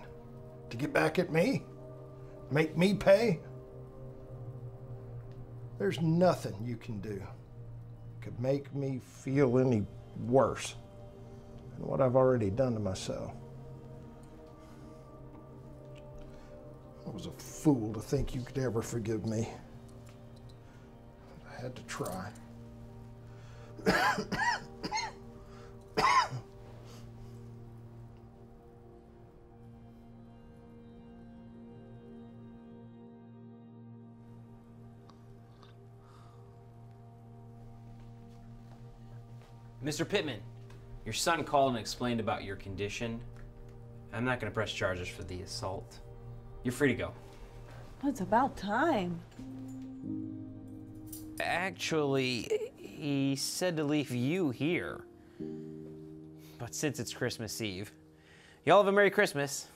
To get back at me? Make me pay? There's nothing you can do could make me feel any worse than what I've already done to myself. I was a fool to think you could ever forgive me. I had to try.
Mr. Pittman, your son called and explained about your condition. I'm not going to press charges for the assault. You're free to go.
It's about time.
Actually, he said to leave you here. But since it's Christmas Eve, y'all have a Merry Christmas.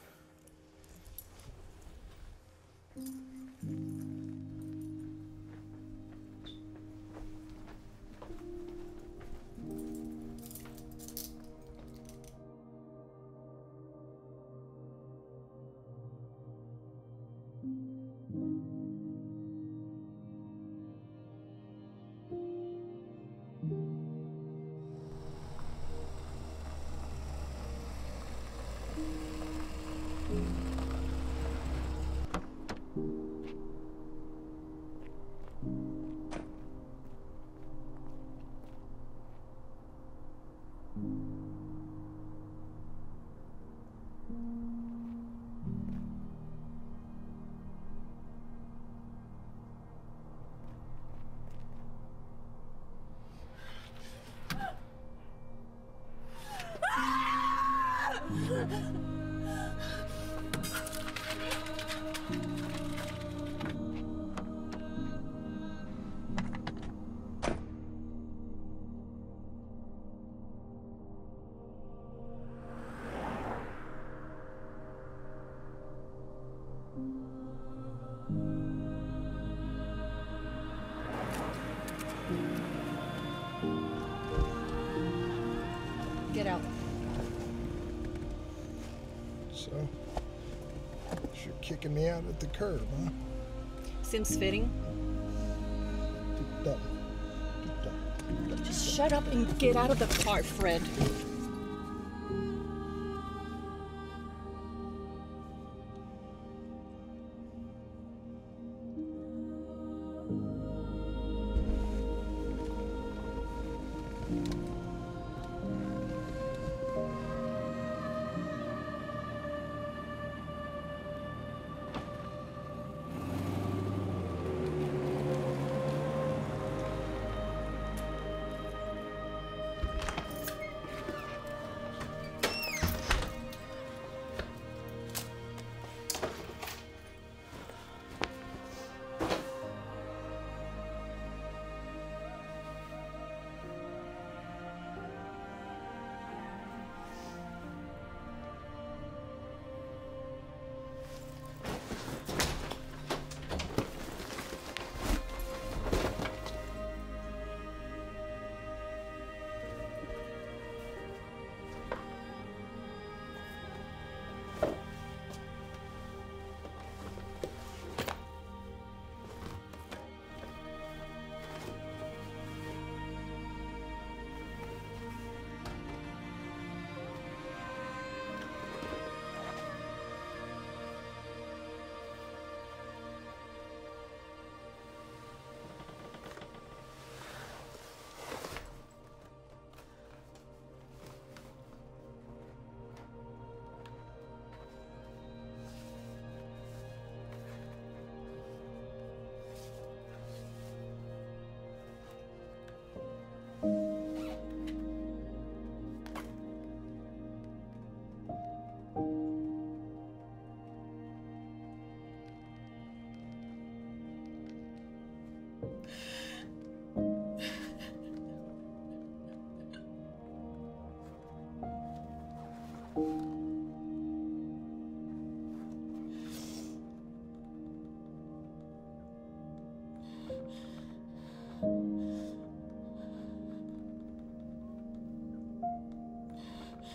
Kicking me out at the curb, huh?
Seems fitting. Just shut up and get out of the car, Fred.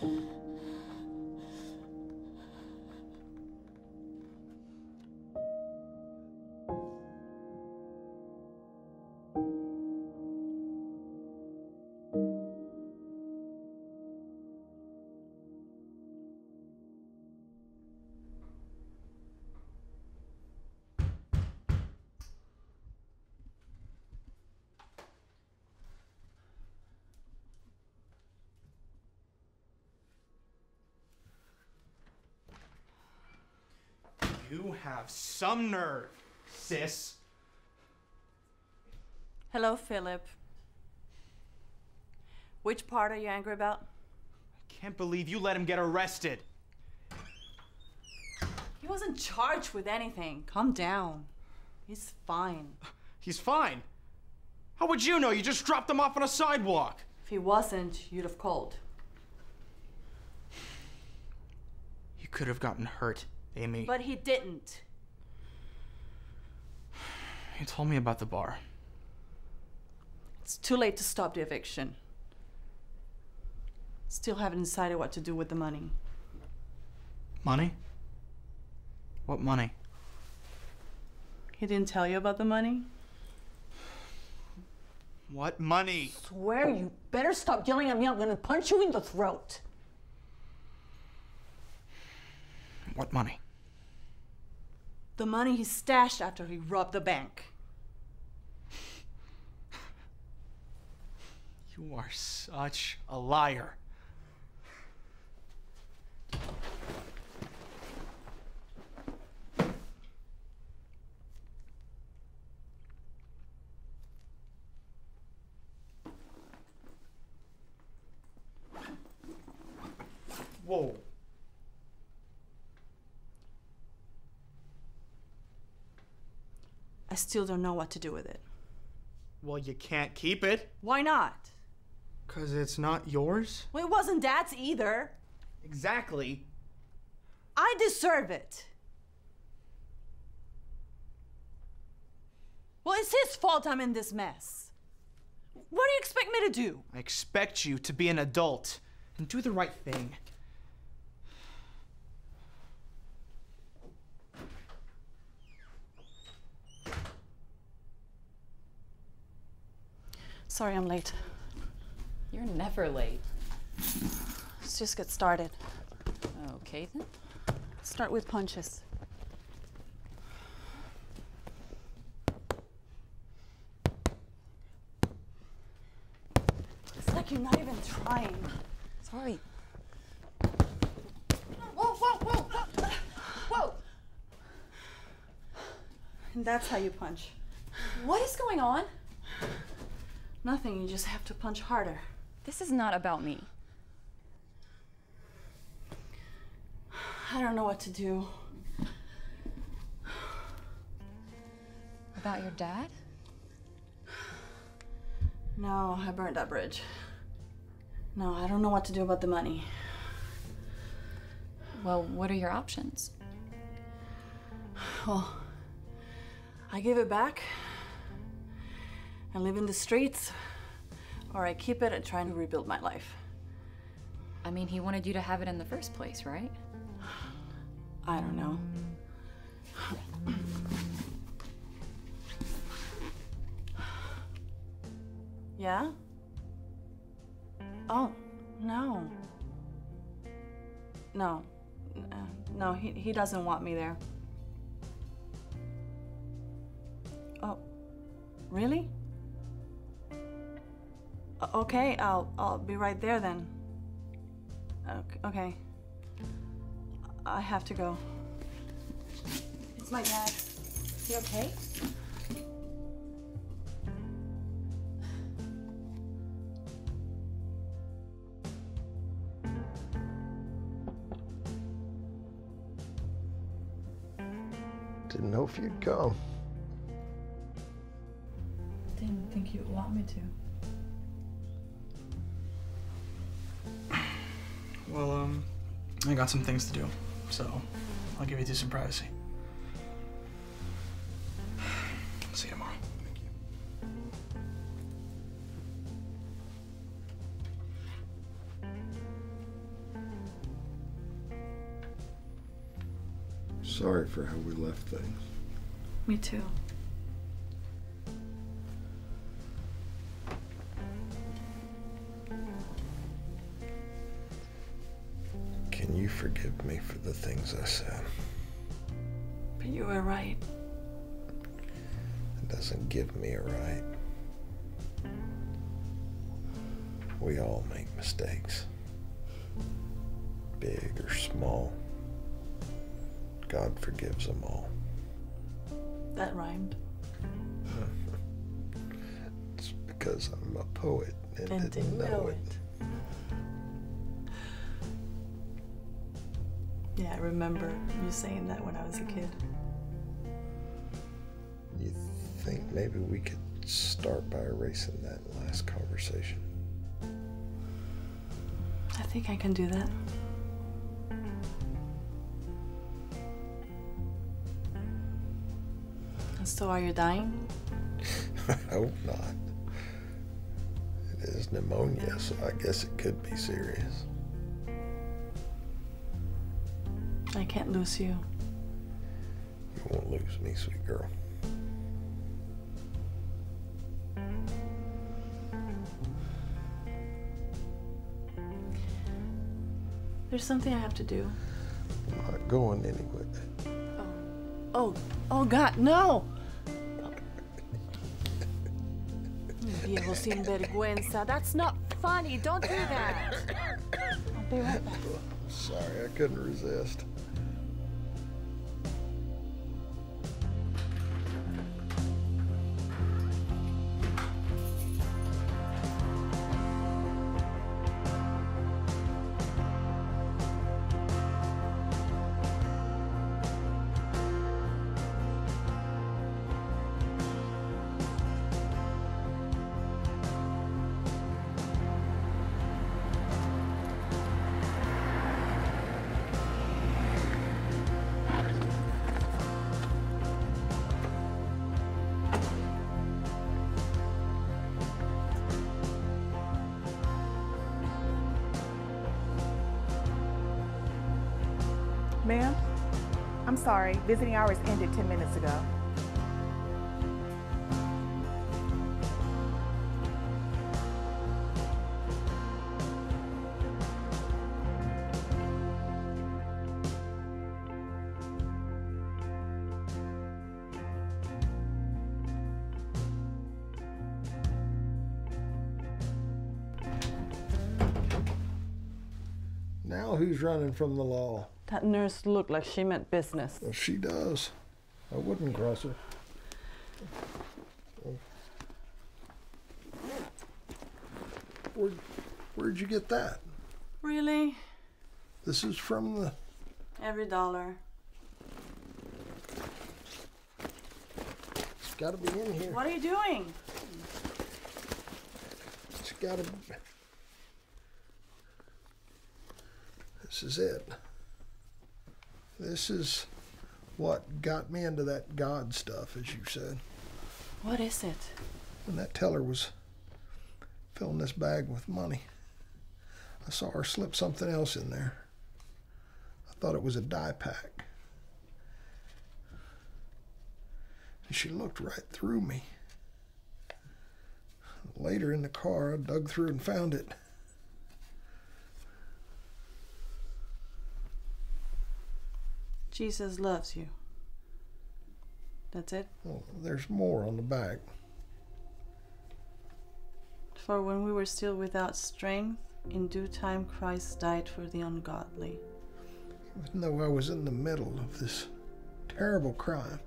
Mm-hmm.
You have some nerve, sis.
Hello, Philip. Which part are you angry about?
I can't believe you let him get arrested.
He wasn't charged with anything. Calm down. He's fine.
He's fine. How would you know? You just dropped him off on a sidewalk.
If he wasn't, you'd have called.
He could have gotten hurt, Amy.
But he didn't.
He told me about the bar.
It's too late to stop the eviction. Still haven't decided what to do with the money.
Money? What money?
He didn't tell you about the money?
What money?
Swear you better stop yelling at me. I'm gonna punch you in the throat.
What money?
The money he stashed after he robbed the bank.
You are such a liar. Whoa.
I still don't know what to do with it.
Well, you can't keep it.
Why not?
Because it's not yours?
Well, it wasn't Dad's either.
Exactly.
I deserve it. Well, it's his fault I'm in this mess. What do you expect me to do?
I expect you to be an adult and do the right thing.
Sorry I'm late.
You're never late.
Let's just get started.
Okay then.
Start with punches. It's like you're not even trying.
Sorry.
Whoa, whoa, whoa! Whoa! And that's how you punch.
What is going on?
Nothing, you just have to punch harder.
This is not about me.
I don't know what to do.
About your dad?
No, I burned that bridge. No, I don't know what to do about the money.
Well, what are your options?
Well, I give it back and live in the streets, or I keep it and try to rebuild my life.
I mean, he wanted you to have it in the first place, right?
I don't know. Yeah? Oh, no. No. Uh, No, he, he doesn't want me there. Oh, really? O- Okay, I'll I'll be right there then. Ok- Okay. I have to go. It's my dad.
You okay?
Didn't know if you'd come.
Didn't think you'd want me to.
Well, um, I got some things to do, so I'll give you two some privacy. See you tomorrow. Thank you.
Sorry for how we left things.
Me too.
Forgive me for the things I said?
But you were right.
It doesn't give me a right. We all make mistakes, big or small. God forgives them all.
That rhymed.
It's because I'm a poet and,
And
didn't know it.
Yeah, remember you saying that when I was a kid.
You think maybe we could start by erasing that last conversation?
I think I can do that. And So are you dying?
I hope not. It is pneumonia, so I guess it could be serious.
I can't lose you.
You won't lose me, sweet girl.
There's something I have to do.
I'm not going anywhere.
Oh, oh, oh God, no! Viejo sin vergüenza. That's not funny. Don't do that. I'll be right back.
Sorry, I couldn't resist.
sorry, visiting hours ended 10 minutes ago.
Now who's running from the law?
That nurse looked like she meant business.
Well, she does. I wouldn't cross her. Where, where'd you get that?
Really?
This is from the.
Every dollar.
It's got to be in here.
What are you doing?
It's got to. This is it. This is what got me into that God stuff, as you said.
What is it?
When that teller was filling this bag with money, I saw her slip something else in there. I thought it was a dye pack. And she looked right through me. Later in the car, I dug through and found it.
Jesus loves you. That's it?
Well, there's more on the back.
For when we were still without strength, in due time Christ died for the ungodly.
Even though I was in the middle of this terrible crime,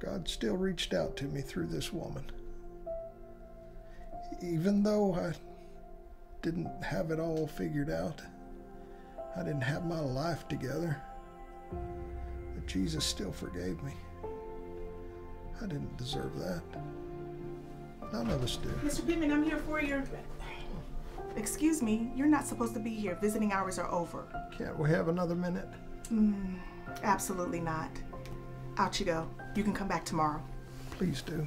God still reached out to me through this woman. Even though I didn't have it all figured out, I didn't have my life together, but Jesus still forgave me. I didn't deserve that. None of us do.
Mr. Pittman, I'm here for your. Excuse me, you're not supposed to be here. Visiting hours are over.
Can't we have another minute?
Mm, absolutely not. Out you go. You can come back tomorrow.
Please do.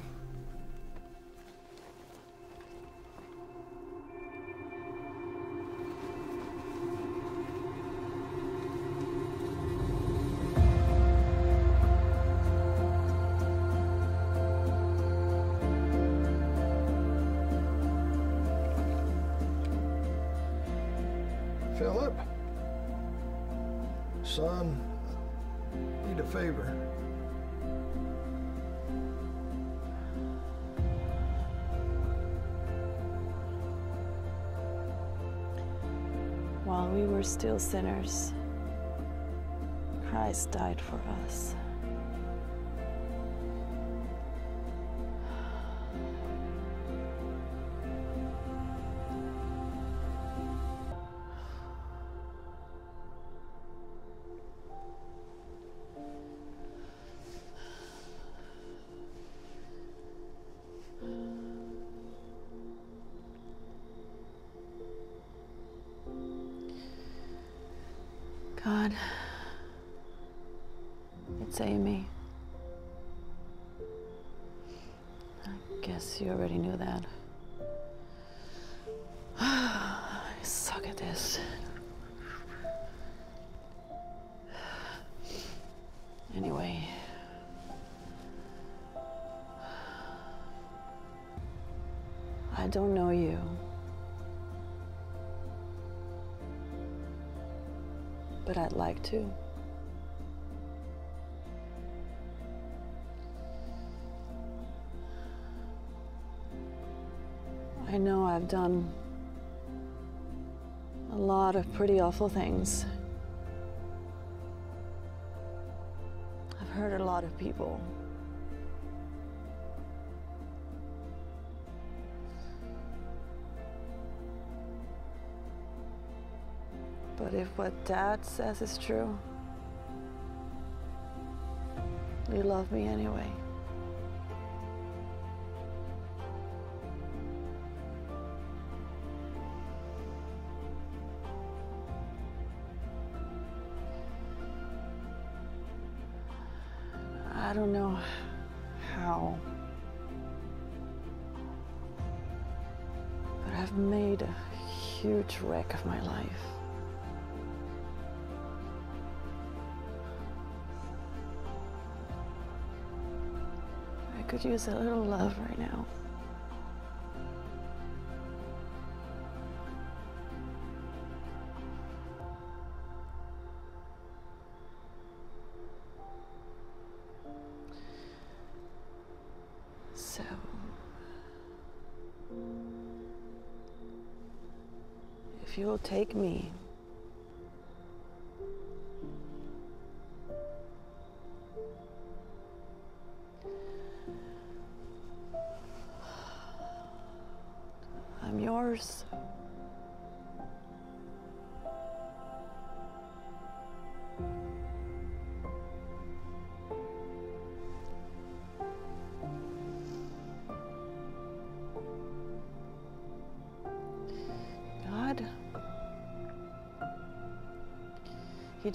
Son, need a favor.
While we were still sinners, Christ died for us. But I'd like to. I know I've done a lot of pretty awful things. I've hurt a lot of people. What Dad says is true, you love me anyway. Could use a little love right now. So, if you'll take me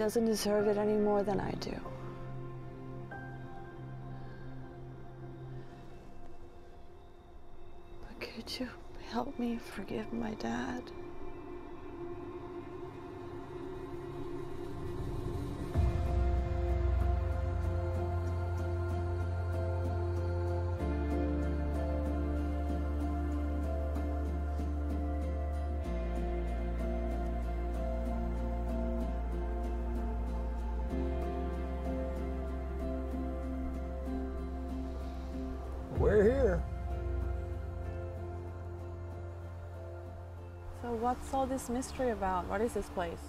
doesn't deserve it any more than I do. But could you help me forgive my dad?
What's all this mystery about? What is this place?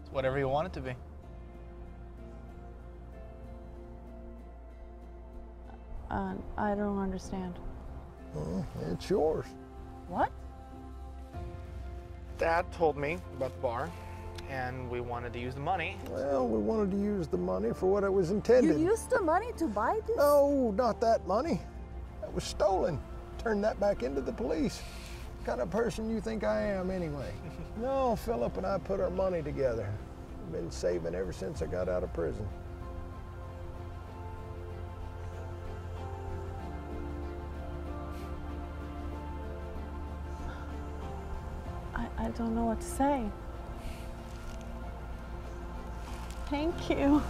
It's whatever you want it to be.
Uh, I don't understand.
Well, it's yours.
What?
Dad told me about the bar, and we wanted to use the money.
Well, we wanted to use the money for what it was intended.
You used the money to buy this?
No, not that money. That was stolen. Turn that back into the police. What kind of person you think I am anyway? no, Philip and I put our money together. Been saving ever since I got out of prison.
I, I don't know what to say. Thank you.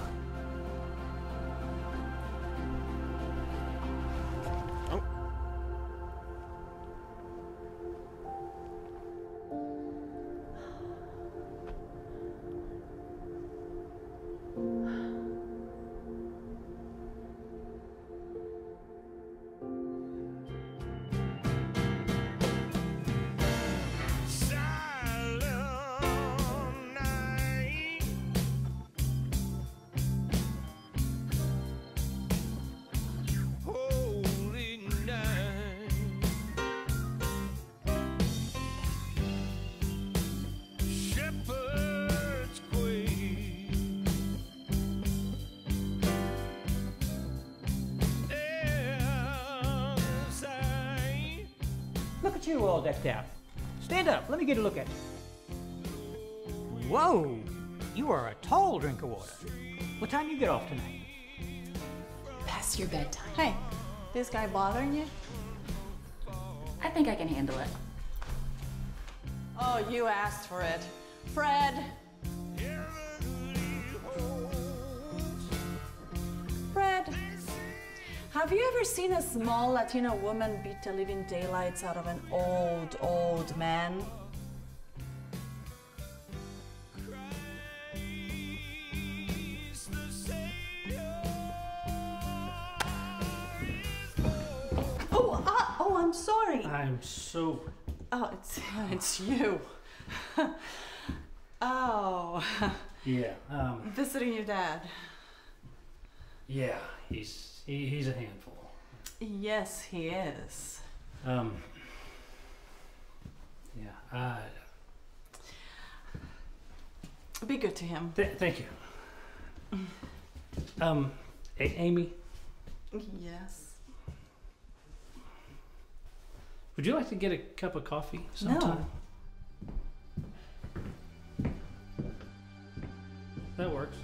You all decked out. Stand up, let me get a look at you. Whoa, you are a tall drink of water. What time you get off tonight?
Past your bedtime.
Hey, this guy bothering you?
I think I can handle it.
Oh, you asked for it. Fred! Fred, have you ever seen a small Latina woman beat the living daylights out of an old, old man? Oh, ah, oh, I'm sorry.
I'm so.
Oh, it's it's you. oh,
Yeah, um,
visiting your dad.
yeah, he's he, he's a handful.
Yes, he is.
Um, yeah, uh,
Be good to him.
th- thank you. Um, A- Amy,
Yes.
would you like to get a cup of coffee sometime? No. That works.